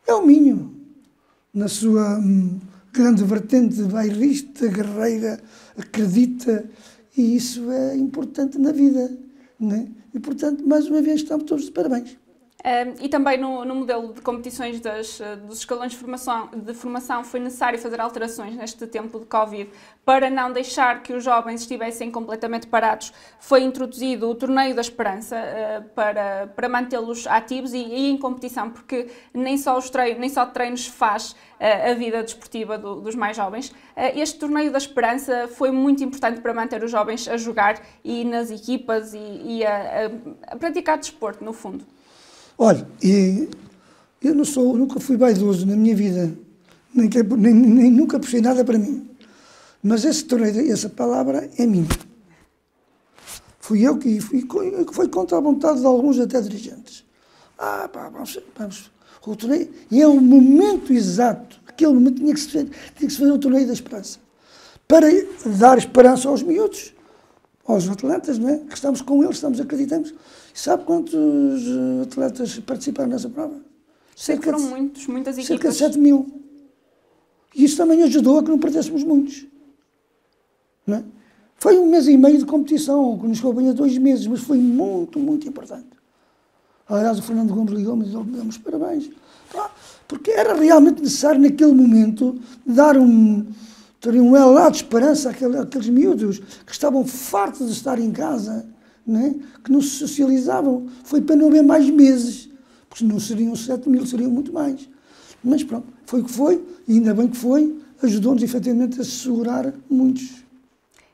é o Minho, na sua hum, grande vertente bairrista, guerreira, acredita, e isso é importante na vida. Né? E, portanto, mais uma vez, estamos todos de parabéns e também no, no, modelo de competições das, eh, dos escalões de formação, de formação foi necessário fazer alterações neste tempo de Covid para não deixar que os jovens estivessem completamente parados. Foi introduzido o Torneio da Esperança uh, para, para mantê-los ativos e, e, em competição, porque nem só, os treinos, nem só treinos faz uh, a vida desportiva do, dos mais jovens. Uh, este Torneio da Esperança foi muito importante para manter os jovens a jogar e nas equipas e, e a, a praticar desporto, no fundo. Olha, e eu não sou, nunca fui vaidoso na minha vida, nem, nem, nem nunca puxei nada para mim. Mas esse torneio, essa palavra é minha. Fui eu que fui, foi contra a vontade de alguns até dirigentes. Ah, pá, vamos, vamos. O torneio, e é o momento exato, aquele momento tinha que se fazer, tinha que se fazer o torneio da esperança. Para dar esperança aos miúdos, aos atletas, não é? que estamos com eles, estamos, acreditamos. Sabe quantos eh, atletas participaram nessa prova? Cerca Foram de, muitos, muitas equipas. Cerca de 7 mil. E isso também ajudou a que não perdêssemos muitos. Não é? Foi um mês e meio de competição, que nos acompanha dois meses, mas foi muito, muito importante. Aliás, o Fernando Gomes ligou-me e deu-me parabéns. Porque era realmente necessário, naquele momento, dar um, ter um elado de esperança àqueles, àqueles miúdos que estavam fartos de estar em casa né? que não se socializavam. Foi para não haver mais meses, porque não seriam 7 mil, seriam muito mais. Mas pronto, foi o que foi, e ainda bem que foi, ajudou-nos efetivamente a segurar muitos.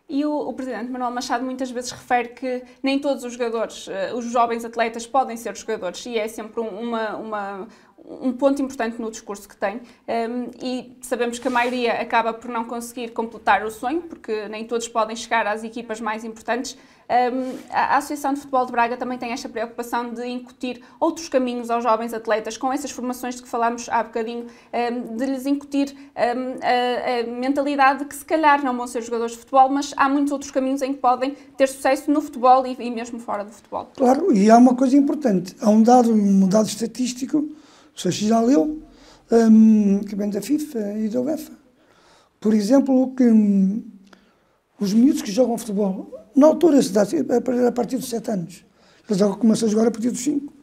E o, o, Presidente Manuel Machado muitas vezes refere que nem todos os jogadores, uh, os jovens atletas, podem ser jogadores, e é sempre uma, uma, um ponto importante no discurso que tem. Um, e sabemos que a maioria acaba por não conseguir completar o sonho, porque nem todos podem chegar às equipas mais importantes. Um, a Associação de Futebol de Braga também tem esta preocupação de incutir outros caminhos aos jovens atletas, com essas formações de que falámos há bocadinho, um, de lhes incutir a, a, mentalidade de que se calhar não vão ser jogadores de futebol, mas há muitos outros caminhos em que podem ter sucesso no futebol e, e mesmo fora do futebol. Claro, e há uma coisa importante, há um dado, um dado estatístico, não sei se já leu, que vem da FIFA e da UEFA. Por exemplo, que os miúdos que jogam futebol na altura se dá a partir dos 7 anos. Eles já começam a jogar a partir dos 5.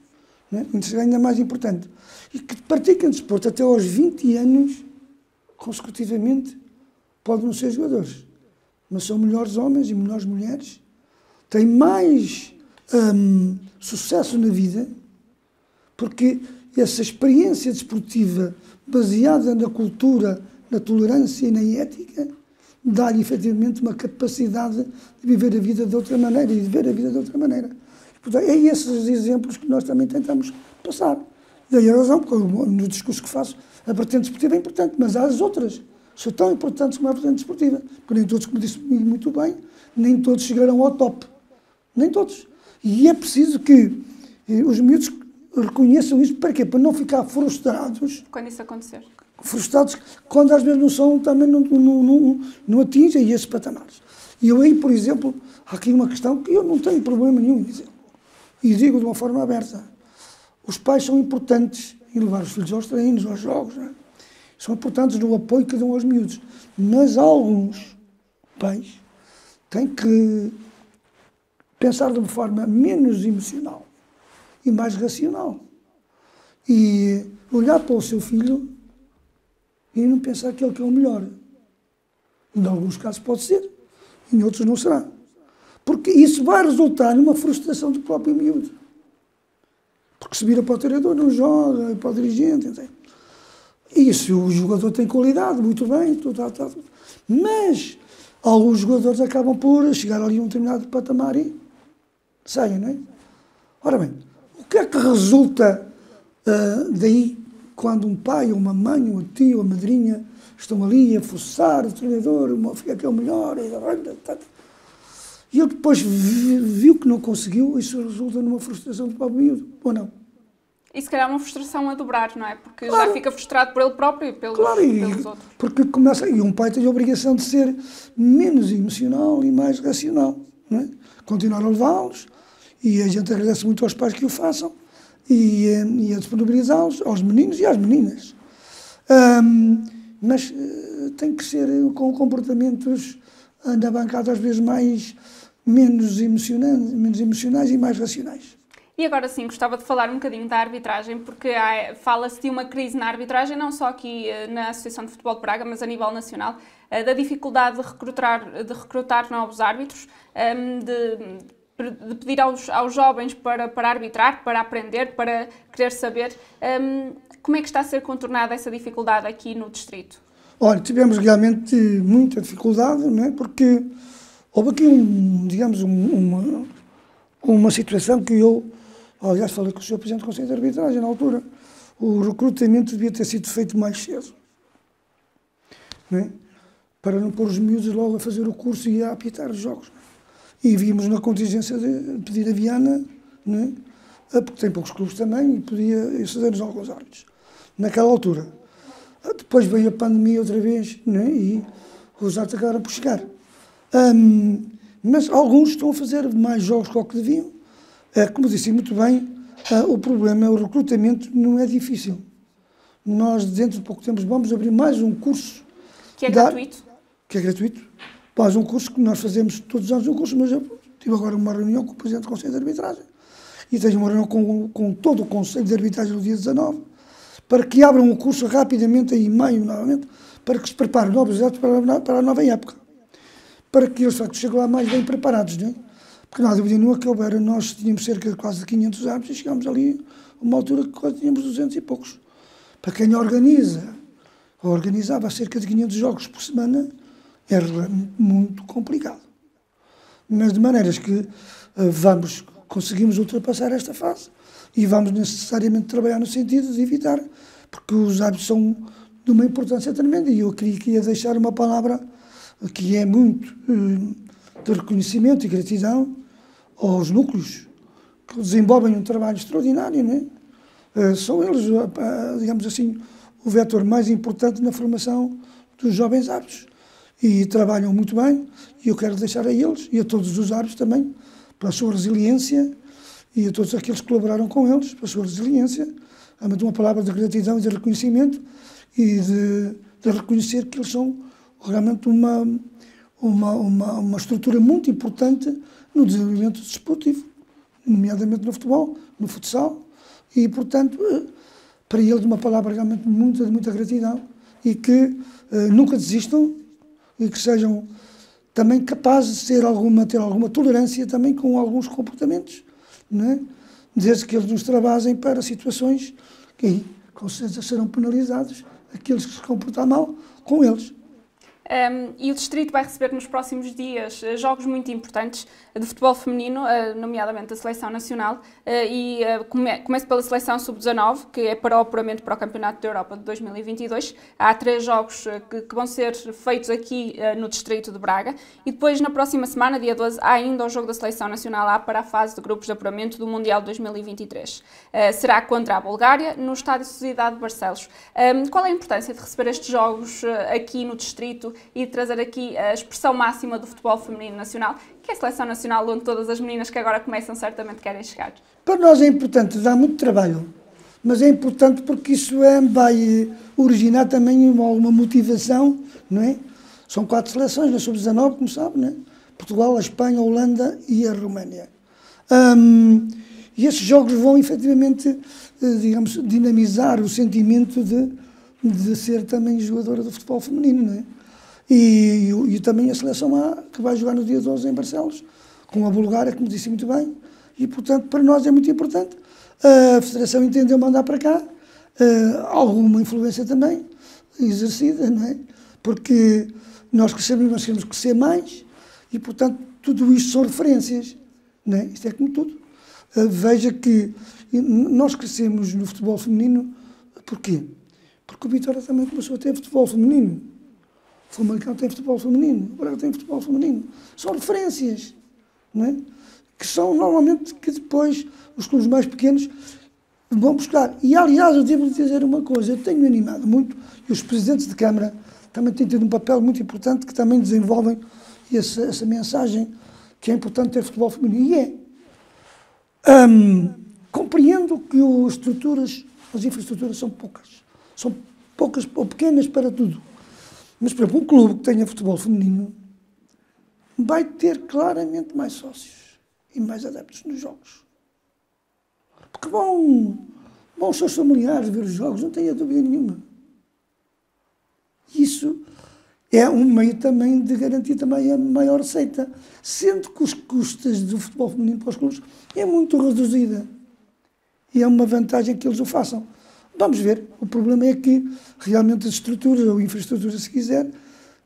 Né? Isso é ainda mais importante. E que praticam desporto até aos 20 anos, consecutivamente, podem não ser jogadores. Mas são melhores homens e melhores mulheres. Têm mais hum, sucesso na vida, porque essa experiência desportiva baseada na cultura, na tolerância e na ética dá-lhe efetivamente uma capacidade de viver a vida de outra maneira e de ver a vida de outra maneira. Portanto, é esses exemplos que nós também tentamos passar. Daí a razão, porque no discurso que faço, a vertente esportiva é importante, mas há as outras. São tão importantes como a vertente esportiva. Porque nem todos, como disse muito bem, nem todos chegarão ao top. Nem todos. E é preciso que eh, os miúdos reconheçam isso. Para quê? Para não ficar frustrados. Quando isso acontecer frustrados quando às vezes não são, também não, não, não, não atingem esses patamares. E eu aí, por exemplo, há aqui uma questão que eu não tenho problema nenhum em dizer. E digo de uma forma aberta. Os pais são importantes em levar os filhos aos treinos, aos jogos. É? São importantes no apoio que dão aos miúdos. Mas alguns pais têm que pensar de uma forma menos emocional e mais racional. E olhar para o seu filho e não pensar que ele é o melhor. Em alguns casos pode ser, em outros não será. Porque isso vai resultar numa frustração do próprio miúdo. Porque se vira para o treinador, não joga, para o dirigente. Entende? E se o jogador tem qualidade, muito bem, tudo, tudo, tudo. mas alguns jogadores acabam por chegar ali a um determinado patamar e saem, não é? Ora bem, que é que resulta uh, daí quando um pai, ou uma mãe, um tio, uma madrinha estão ali a forçar o treinador, o filho que é o melhor, e ele depois viu que não conseguiu, isso resulta numa frustração do próprio miúdo, ou não? E se calhar uma frustração a dobrar, não é? Porque claro. já fica frustrado por ele próprio e pelos, claro, e, pelos outros. Porque começa, e um pai tem a obrigação de ser menos emocional e mais racional, não é? Continuar a levá-los, e a gente agradece muito aos pais que o façam, e, eh, e a disponibilizá-los, aos meninos e às meninas. Um, mas uh, tem que ser com comportamentos na bancada às vezes mais menos emocionantes, menos emocionais e mais racionais. E agora sim, gostava de falar um bocadinho da arbitragem, porque fala-se de uma crise na arbitragem, não só aqui eh, na Associação de Futebol de Braga, mas a nível nacional, eh, da dificuldade de recrutar, de recrutar novos árbitros, de, de pedir aos, aos jovens para, para arbitrar, para aprender, para querer saber. Ehm, como é que está a ser contornada essa dificuldade aqui no Distrito? Olha, tivemos realmente muita dificuldade, não é? porque houve aqui, um, digamos, um, uma, uma situação que eu Aliás, falei com o Sr. Presidente do Conselho de Arbitragem na altura. O recrutamento devia ter sido feito mais cedo. Não é? Para não pôr os miúdos logo a fazer o curso e a apitar os jogos. E vimos na contingência de pedir a Viana, é? Ah, porque tem poucos clubes também, e podia exceder-nos alguns árbitros. Naquela altura. Ah, depois veio a pandemia outra vez, não é? e os árbitros acabaram por chegar. Um, mas alguns estão a fazer mais jogos do que deviam é, como disse muito bem, o problema é o recrutamento não é difícil. Nós, dentro de pouco tempo, vamos abrir mais um curso. Que é gratuito? Que é gratuito. Mais um curso que nós fazemos todos os anos, um curso, mas eu tive agora uma reunião com o Presidente do Conselho de Arbitragem e tenho uma reunião com, com todo o Conselho de Arbitragem no dia 19, para que abram um curso rapidamente, em maio, novamente, para que se preparem novos atos para, para a nova época. Para que eles, de cheguem lá mais bem preparados, não é? Porque nós, dúvida nenhuma, que houvera, nós tínhamos cerca de quase 500 árbitros e chegámos ali a uma altura que quase tínhamos 200 e poucos. Para quem organiza, organizava cerca de 500 jogos por semana, era muito complicado. Mas de maneiras que uh, vamos, conseguimos ultrapassar esta fase e vamos necessariamente trabalhar no sentido de evitar, porque os hábitos são de uma importância tremenda e eu queria que ia deixar uma palavra que é muito uh, de reconhecimento e gratidão aos núcleos que desenvolvem um trabalho extraordinário, não é? Uh, são eles, digamos assim, o vetor mais importante na formação dos jovens árbitros. E trabalham muito bem, e eu quero deixar a eles e a todos os árbitros também, pela sua resiliência, e a todos aqueles que colaboraram com eles, pela sua resiliência, realmente uma palavra de gratidão e de reconhecimento, e de, de reconhecer que eles são realmente uma, uma, uma, uma estrutura muito importante no desenvolvimento desportivo, nomeadamente no futebol, no futsal, e, portanto, eh, para eles uma palavra realmente de muita gratidão e que uh, nunca desistam e que sejam também capazes de ter alguma, ter alguma tolerância também com alguns comportamentos, não é? desde que eles nos trabalhem para situações que, com certeza, serão penalizados aqueles que se comportam mal com eles. Um, e o Distrito vai receber nos próximos dias uh, jogos muito importantes de futebol feminino, uh, nomeadamente da Seleção Nacional, uh, e come começo pela Seleção Sub-19, que é para o apuramento para o Campeonato da Europa de 2022. Há três jogos que, que, vão ser feitos aqui no Distrito de Braga. E depois, na próxima semana, dia 12, há ainda o jogo da Seleção Nacional A para a fase de grupos de apuramento do Mundial 2023. será contra a Bulgária, no Estádio Sociedade de Barcelos. Um, qual é a importância de receber estes jogos aqui no Distrito e trazer aqui a expressão máxima do futebol feminino nacional, que é a seleção nacional, onde todas as meninas que agora começam certamente querem chegar. Para nós é importante, dá muito trabalho, mas é importante porque isso é, vai originar também uma, uma motivação, não é? São quatro seleções na Sub-19, como sabe, é? Portugal, a Espanha, a Holanda e a Roménia. Um, e esses jogos vão efetivamente, eh, digamos, dinamizar o sentimento de, de ser também jogadora do futebol feminino, não é? E, e, e, também a seleção A, que vai jogar no dia 12 em Barcelos, com a Bulgária, como disse muito bem, e portanto para nós é muito importante. A Federação entendeu mandar para cá, uh, alguma influência também exercida, não é? Porque nós crescemos, nós queremos crescer mais, e portanto tudo isto são referências, não é? Isto é como tudo. Uh, veja que nós crescemos no futebol feminino, porquê? Porque o Vitória também começou a ter futebol feminino. O Famalicão tem futebol feminino, o Braga tem futebol feminino. São referências, não é? Que são normalmente que depois os clubes mais pequenos vão buscar. E, aliás, eu devo dizer uma coisa, eu tenho animado muito, e os presidentes de Câmara também têm tido um papel muito importante, que também desenvolvem essa, essa mensagem que é importante ter futebol feminino. E é. Um, compreendo que as estruturas, as infraestruturas são poucas. São poucas ou pequenas para tudo. Mas, por exemplo, um clube que tenha futebol feminino vai ter claramente mais sócios e mais adeptos nos jogos. Porque vão, vão os seus familiares ver os jogos, não tenha dúvida nenhuma. Isso é um meio também de garantir também a maior receita, sendo que os custos do futebol feminino para os clubes é muito reduzida. E é uma vantagem que eles o façam. Vamos ver. O problema é que realmente as estruturas ou infraestruturas, se quiser,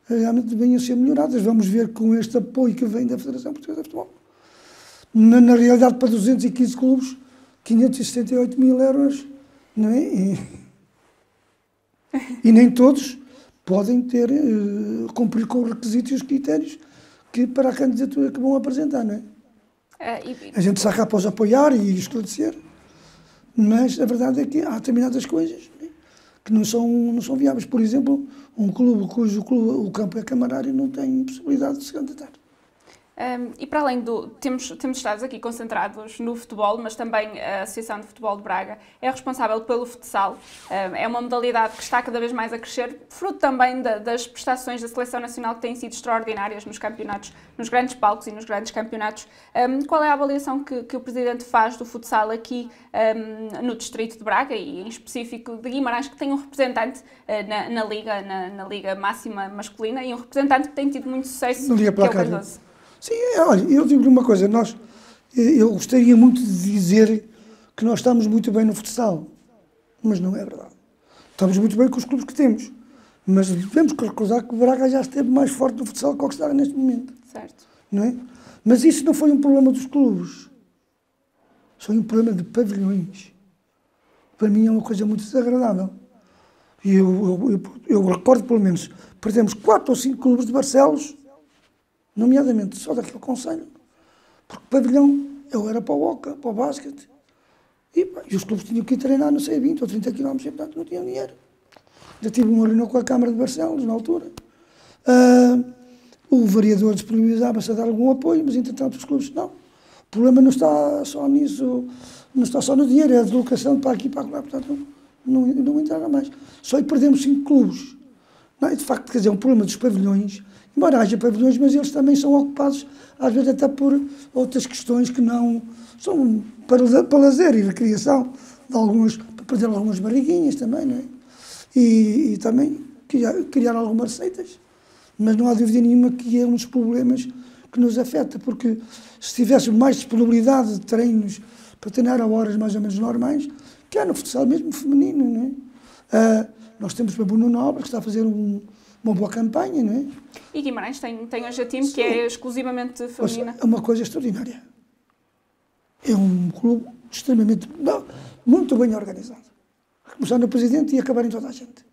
realmente venham a ser melhoradas. Vamos ver com este apoio que vem da Federação Portuguesa de Futebol. Na, na realidade, para 215 clubes, 578 mil euros, não é? E, e nem todos podem ter, uh, cumprir com os requisitos e os critérios que para a candidatura que vão apresentar, não é? Uh, e... A gente cá para os apoiar e esclarecer, mas a verdade é que há determinadas coisas é? que não são, não são viáveis. Por exemplo, um clube cujo clube, o campo é camarário não tem possibilidade de se candidatar. Um, e para além do. Temos, temos estado aqui concentrados no futebol, mas também a Associação de Futebol de Braga é responsável pelo futsal. Um, é uma modalidade que está cada vez mais a crescer, fruto também da, das prestações da Seleção Nacional que têm sido extraordinárias nos campeonatos, nos grandes palcos e nos grandes campeonatos. Um, qual é a avaliação que, que, o Presidente faz do futsal aqui no Distrito de Braga e em específico de Guimarães, que tem um representante uh, na, na, Liga, na, na, Liga Máxima Masculina e um representante que tem tido muito sucesso, que é o Cardoso? Sim, é, olha, eu digo-lhe uma coisa, nós, eu gostaria muito de dizer que nós estamos muito bem no futsal, mas não é verdade. Estamos muito bem com os clubes que temos, mas devemos recordar que o Braga já esteve mais forte no futsal que o que está neste momento. Certo. Não é? Mas isso não foi um problema dos clubes, foi um problema de pavilhões. Para mim é uma coisa muito desagradável. E eu, eu, eu, eu recordo, pelo menos, perdemos quatro ou cinco clubes de Barcelos nomeadamente só daquele conselho, porque o pavilhão eu era para o Oca, para o basquete, e, e, os clubes tinham que ir treinar, não sei, 20 ou 30 km, e portanto não tinham dinheiro. Já tive uma reunião com a Câmara de Barcelos, na altura. Uh, o vereador disponibilizava-se a dar algum apoio, mas entretanto os clubes não. O problema não está só nisso, não está só no dinheiro, é a deslocação para aqui e para lá, portanto não, não, não entrava mais. Só aí perdemos cinco clubes. Não, de facto, quer dizer, é um problema dos pavilhões embora haja pavilhões, mas eles também são ocupados, às vezes até por outras questões que não são para, para lazer e recreação, de alguns, para fazer algumas barriguinhas também, não é? E, e também criar, criar algumas receitas. Mas não há dúvida nenhuma que é um dos problemas que nos afeta, porque se tivéssemos mais disponibilidade de treinos para treinar a horas mais ou menos normais, que é no futsal mesmo feminino, não é? Uh, nós temos o Bruno Nobre, que está a fazer um, uma boa campanha, não é? E Guimarães tem, tem hoje a time que é exclusivamente feminina. É uma coisa extraordinária. É um clube extremamente, muito bem organizado. Começar no presidente e acabar em toda a gente.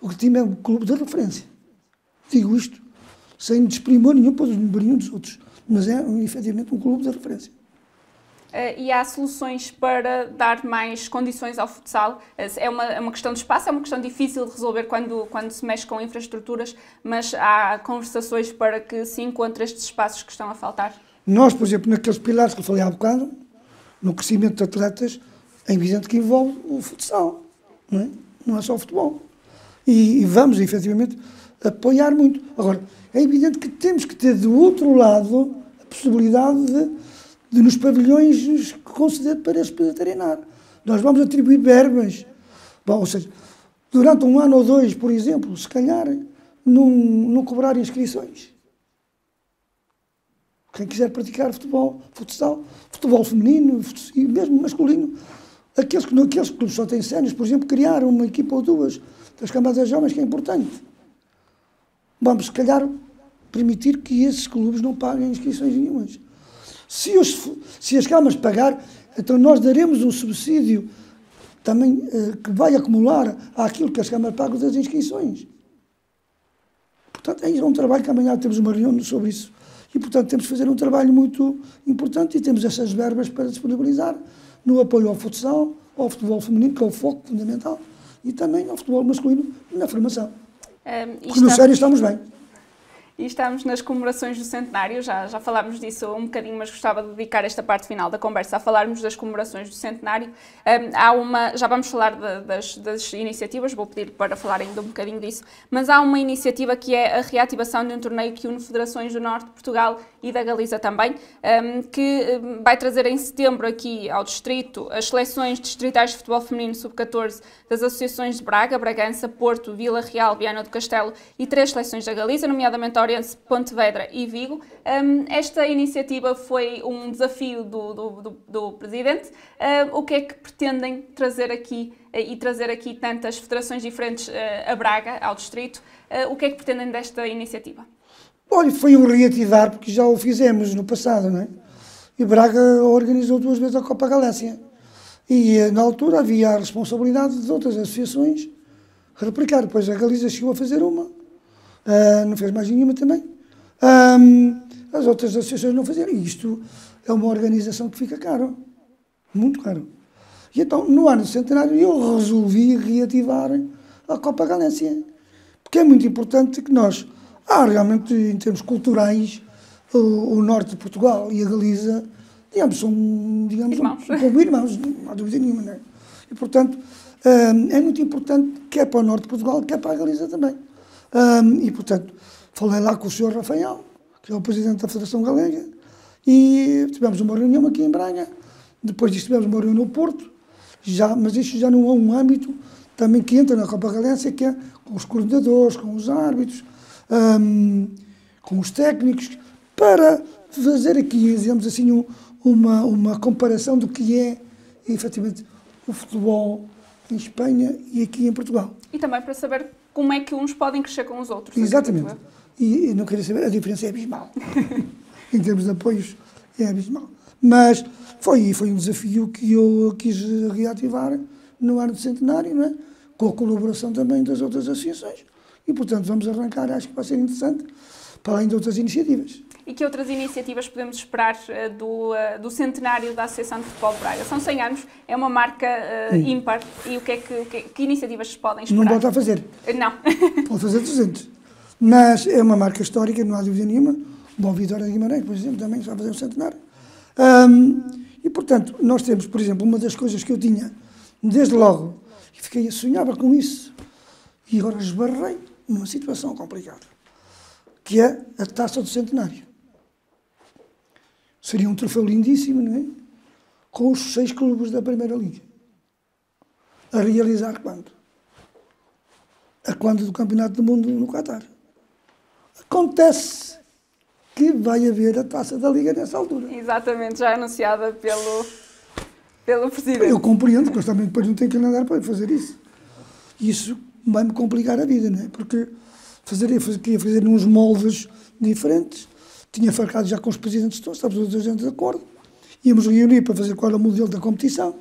O time é um clube de referência. Digo isto sem desprimor nenhum para nenhum dos outros, mas é efetivamente um clube de referência. Uh, e há soluções para dar mais condições ao futsal. Uh, é, uma, é uma questão de espaço, é uma questão difícil de resolver quando, quando se mexe com infraestruturas, mas há conversações para que se encontre estes espaços que estão a faltar? Nós, por exemplo, naqueles pilares que eu falei há bocado, no crescimento de atletas, é evidente que envolve o futsal, não é, não é só o futebol. E, e vamos, efetivamente, apoiar muito. Agora, é evidente que temos que ter do outro lado a possibilidade de de nos pavilhões conceder para eles poderem treinar. Nós vamos atribuir verbas. Bom, ou seja, durante um ano ou dois, por exemplo, se calhar, não, não cobrar inscrições. Quem quiser praticar futebol, futsal, futebol feminino e mesmo masculino, aqueles que, aqueles que só têm sénios, por exemplo, criar uma equipa ou duas das camadas jovens, que é importante. Vamos, se calhar, permitir que esses clubes não paguem inscrições nenhumas. Se, os, se as câmaras pagar, então nós daremos um subsídio também eh, que vai acumular àquilo que as câmaras pagam das inscrições. Portanto, é um trabalho que amanhã temos uma reunião sobre isso. E, portanto, temos de fazer um trabalho muito importante e temos essas verbas para disponibilizar no apoio ao futsal, ao futebol feminino, que é o foco fundamental, e também ao futebol masculino na formação. Um, Porque no sério estamos bem e estamos nas comemorações do centenário. Já, já falámos disso um bocadinho, mas gostava de dedicar esta parte final da conversa a falarmos das comemorações do centenário. Um, há uma, já vamos falar de, das, das, iniciativas, vou pedir para falar ainda um bocadinho disso, mas há uma iniciativa que é a reativação de um torneio que une federações do Norte de Portugal e da Galiza também, um, que vai trazer em setembro aqui ao Distrito as seleções distritais de futebol feminino sub-14 das associações de Braga, Bragança, Porto, Vila Real, Viana do Castelo e três seleções da Galiza, nomeadamente Orense, Pontevedra e Vigo. Um, esta iniciativa foi um desafio do, do, do, do Presidente. Uh, o que é que pretendem trazer aqui uh, e trazer aqui tantas federações diferentes uh, a Braga, ao Distrito? o que é que pretendem desta iniciativa? Olha, foi um reativar, porque já o fizemos no passado, não é? E Braga organizou duas vezes a Copa Galécia. E na altura havia a responsabilidade de outras associações replicar. Depois a Galiza chegou a fazer uma Uh, não fez mais nenhuma também. Um, as outras associações não faziam. E isto é uma organização que fica caro. Muito caro. E então, no ano centenário, eu resolvi reativar a Copa Galécia. Porque é muito importante que nós, ah, realmente, em termos culturais, o, o norte de Portugal e a Galiza, digamos, são, digamos, irmãos. Um, como irmãos, não há dúvida nenhuma, não é? E, portanto, um, é muito importante, quer para o norte de Portugal, quer para a Galiza também. Um, e, portanto, falei lá com o senhor Rafael, que é o presidente da Federação Galega, e tivemos uma reunião aqui em Braga. Depois disso tivemos uma reunião no Porto, já, mas isto já não é um âmbito também que entra na Copa Galécia, que é com os coordenadores, com os árbitros, um, com os técnicos, para fazer aqui, digamos assim, um, uma, uma comparação do que é, efetivamente, o futebol em Espanha e aqui em Portugal. E também para saber como é que uns podem crescer com os outros. Exatamente. E, e não queria saber, a diferença é abismal. em termos de apoios, é abismal. Mas foi, foi um desafio que eu quis reativar no ano de centenário, não é? com a colaboração também das outras associações. E, portanto, vamos arrancar, acho que vai ser interessante, para além de outras iniciativas. E que outras iniciativas podemos esperar uh, do, uh, do centenário da Associação de Futebol de Braga? São 100 anos, é uma marca uh, ímpar. E o que, é que, o que, que, iniciativas se podem esperar? Não pode a fazer. Não. pode fazer 200. Mas é uma marca histórica, não há dúvida nenhuma. Bom, Vitória de Guimarães, por exemplo, também está a fazer um centenário. Um, e, portanto, nós temos, por exemplo, uma das coisas que eu tinha, desde logo, e fiquei a sonhar com isso, e agora esbarrei numa situação complicada, que é a taça do centenário. Seria um troféu lindíssimo, não é? Com os seis clubes da Primeira Liga. A realizar quando? A quando do Campeonato do Mundo no Qatar. Acontece que vai haver a taça da Liga nessa altura. Exatamente, já anunciada pelo, pelo Presidente. Eu compreendo, porque também depois não tenho que andar para fazer isso. Isso vai-me complicar a vida, não é? Porque fazer, queria fazer uns moldes diferentes tinha marcado já com os presidentes todos, estávamos todos gente de acordo. Íamos reunir para fazer qual era o modelo da competição.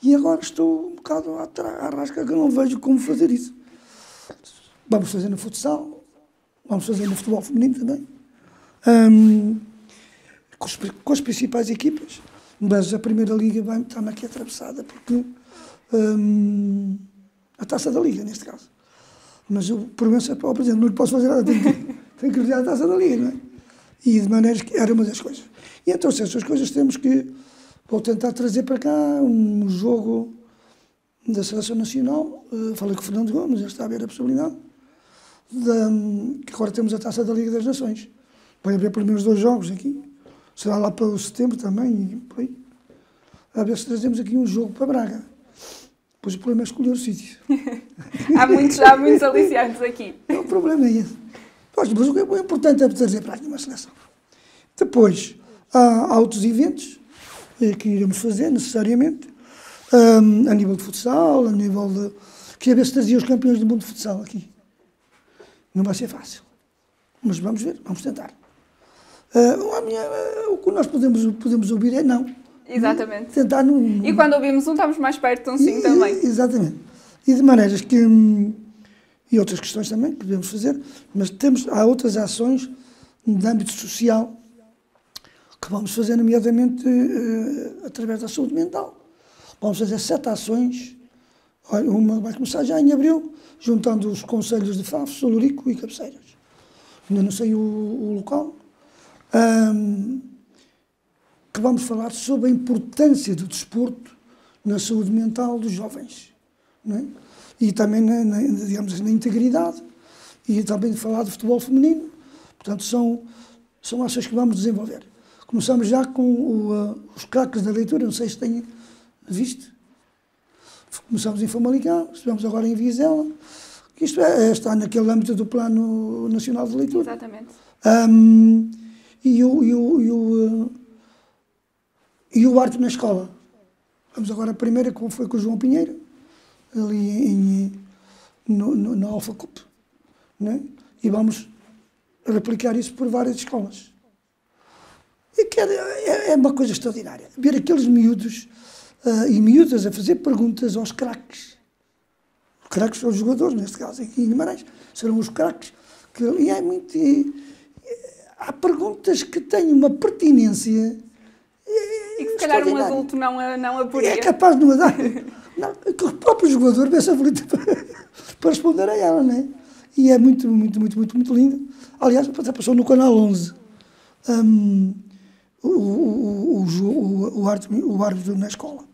E agora estou um bocado à, rasca que não vejo como fazer isso. Vamos fazer no futsal, vamos fazer no futebol feminino também. Um, com, os, com, as principais equipas. Mas a Primeira Liga vai estar aqui atravessada porque um, a taça da Liga, neste caso. Mas eu prometo para o Presidente, não lhe posso fazer nada, tenho que, tenho que a taça da Liga, não é? E de maneiras que era uma das coisas. E então, essas coisas temos que. Vou tentar trazer para cá um jogo da Seleção Nacional. Uh, falei com o Fernando Gomes, ele está a ver a possibilidade. De, que agora temos a taça da Liga das Nações. Vai haver pelo menos dois jogos aqui. Será lá para o setembro também. E por aí. A ver se trazemos aqui um jogo para Braga. Pois o problema é escolher o sítio. há, muitos, há muitos aliciantes aqui. o problema é esse. Mas o importante é trazer para aqui uma seleção. Depois, há, há outros eventos eh, que iremos fazer, necessariamente, um, a nível de futsal, a nível de. Queria ver se trazia os campeões do mundo de futsal aqui. Não vai ser fácil. Mas vamos ver, vamos tentar. Uh, minha, uh, o que nós podemos, podemos ouvir é não. Exatamente. Tentar não, E quando ouvimos um, estamos mais perto de um sim e, também. Exatamente. E de maneiras que. Hum, e outras questões também que podemos fazer, mas temos, há outras ações de âmbito social que vamos fazer, nomeadamente uh, através da saúde mental. Vamos fazer sete ações. Uma vai começar já em abril, juntando os conselhos de Faf, Solurico e Cabeceiras. Ainda não sei o, o local. Um, que vamos falar sobre a importância do desporto na saúde mental dos jovens. É? E também na, na, digamos, na integridade. E também falar do futebol feminino. Portanto, são, são ações que vamos desenvolver. Começamos já com o, uh, os craques da leitura, não sei se têm visto. Começamos em Famalicão, estivemos agora em Vizela. Isto é, é, está naquele âmbito do Plano Nacional de Leitura. Exatamente. Um, e o, e o, e o, uh, e o arte na escola. Vamos agora a primeira, como foi com o João Pinheiro, ali em, no, no, na Alfa Cup. Né? E vamos replicar isso por várias escolas. E que é, é uma coisa extraordinária. Ver aqueles miúdos uh, e miúdas a fazer perguntas aos craques. Os craques são os jogadores, neste caso, aqui em Guimarães, serão os craques. Que, e é muito. E, há perguntas que têm uma pertinência. E que se calhar um adulto não a, não a poria. É capaz de não a dar. não, jogador vê essa aflito para, para responder a ela, não é? E é muito, muito, muito, muito, muito lindo. Aliás, passou no canal 11. Um, o, o, o, o, o, árbitro, o árbitro na escola.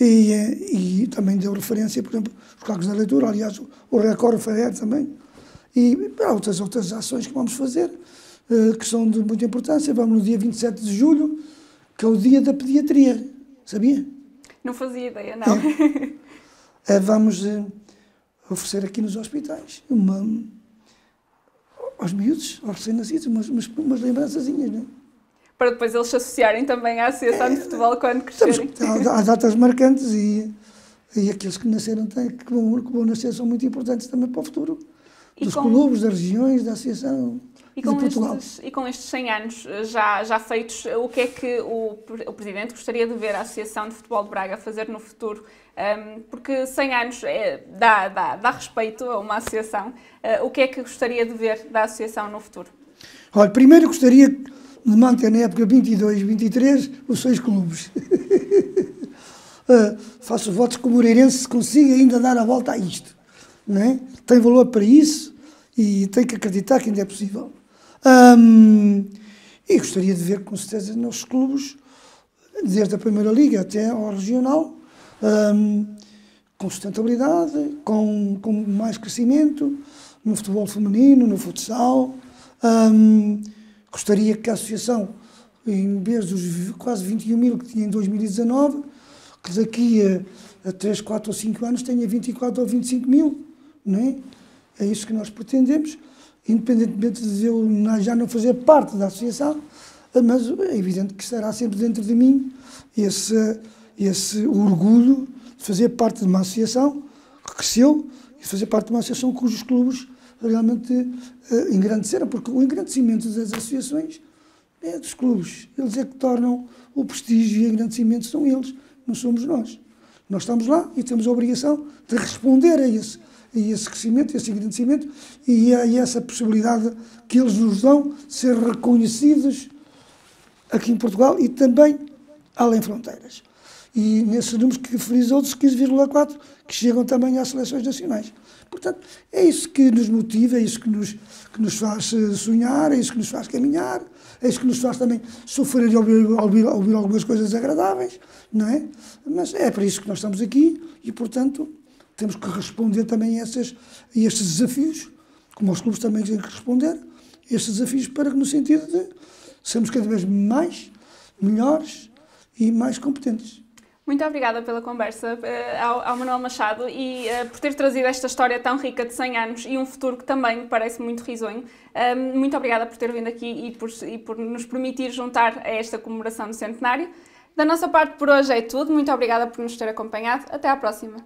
E, e também deu referência, por exemplo, os cargos da leitura, aliás, o Record Ferrer também. E há outras, outras ações que vamos fazer, uh, que são de muita importância. Vamos no dia 27 de julho, que é o dia da pediatria. Sabia? Não fazia ideia, não. É. vamos uh, oferecer aqui nos hospitais uma, aos miúdos, aos recém-nascidos, umas, umas, umas lembrançazinhas, é? para depois eles se associarem também à Associação é, de Futebol quando crescerem. há, há datas marcantes e, e aqueles que nasceram, têm, que, vão, que vão nascer são muito importantes também para o futuro. E dos com, clubes, das regiões, da Associação e com, estes, e com estes 100 anos eh, já, já feitos, o que é que o, o Presidente gostaria de ver a Associação de Futebol de Braga fazer no futuro? Porque 100 anos é, dá, dá, dá respeito a uma associação. Uh, o que é que gostaria de ver da associação no futuro? Olha, primeiro gostaria de manter na época 22, 23 os seis clubes. uh, faço votos que o Moreirense consiga ainda dar a volta a isto. É? Tem valor para isso e tem que acreditar que ainda é possível. Um, e gostaria de ver, com certeza, nos clubes, desde a Primeira Liga até ao Regional, um, com sustentabilidade, com, com mais crescimento no futebol feminino, no futsal. Um, Gostaria que a associação, em vez dos quase 21 mil que tinha em 2019, que daqui a, a 3, 4 ou 5 anos tenha 24 ou 25 mil. Não é? é isso que nós pretendemos, independentemente de eu já não fazer parte da associação, mas é evidente que estará sempre dentro de mim esse, esse orgulho de fazer parte de uma associação que cresceu e fazer parte de uma associação cujos clubes realmente uh, engrandeceram, porque o engrandecimento das associações é dos clubes. Eles é que tornam o prestígio e o engrandecimento, são eles, não somos nós. Nós estamos lá e temos a obrigação de responder a esse, a esse crescimento, a esse engrandecimento e a, essa possibilidade que eles nos dão de ser reconhecidos aqui em Portugal e também além fronteiras. E nesses números que frisou, dos 15,4, que chegam também às seleções nacionais. Portanto, é isso que nos motiva, é isso que nos, que nos faz eh, sonhar, é isso que nos faz caminhar, é isso que nos faz também sofrer e ouvir, ouvir, ouvir algumas coisas agradáveis, não é? Mas é para isso que nós estamos aqui e, portanto, temos que responder também a, essas, a estes desafios, como os clubes também têm que responder, a estes desafios para que no sentido de sermos cada vez mais, melhores e mais competentes. Muito obrigada pela conversa uh, ao, ao, Manuel Machado e uh, por ter trazido esta história tão rica de 100 anos e um futuro que também parece muito risonho. Uh, muito obrigada por ter vindo aqui e por, e por nos permitir juntar a esta comemoração do centenário. Da nossa parte por hoje é tudo. Muito obrigada por nos ter acompanhado. Até à próxima.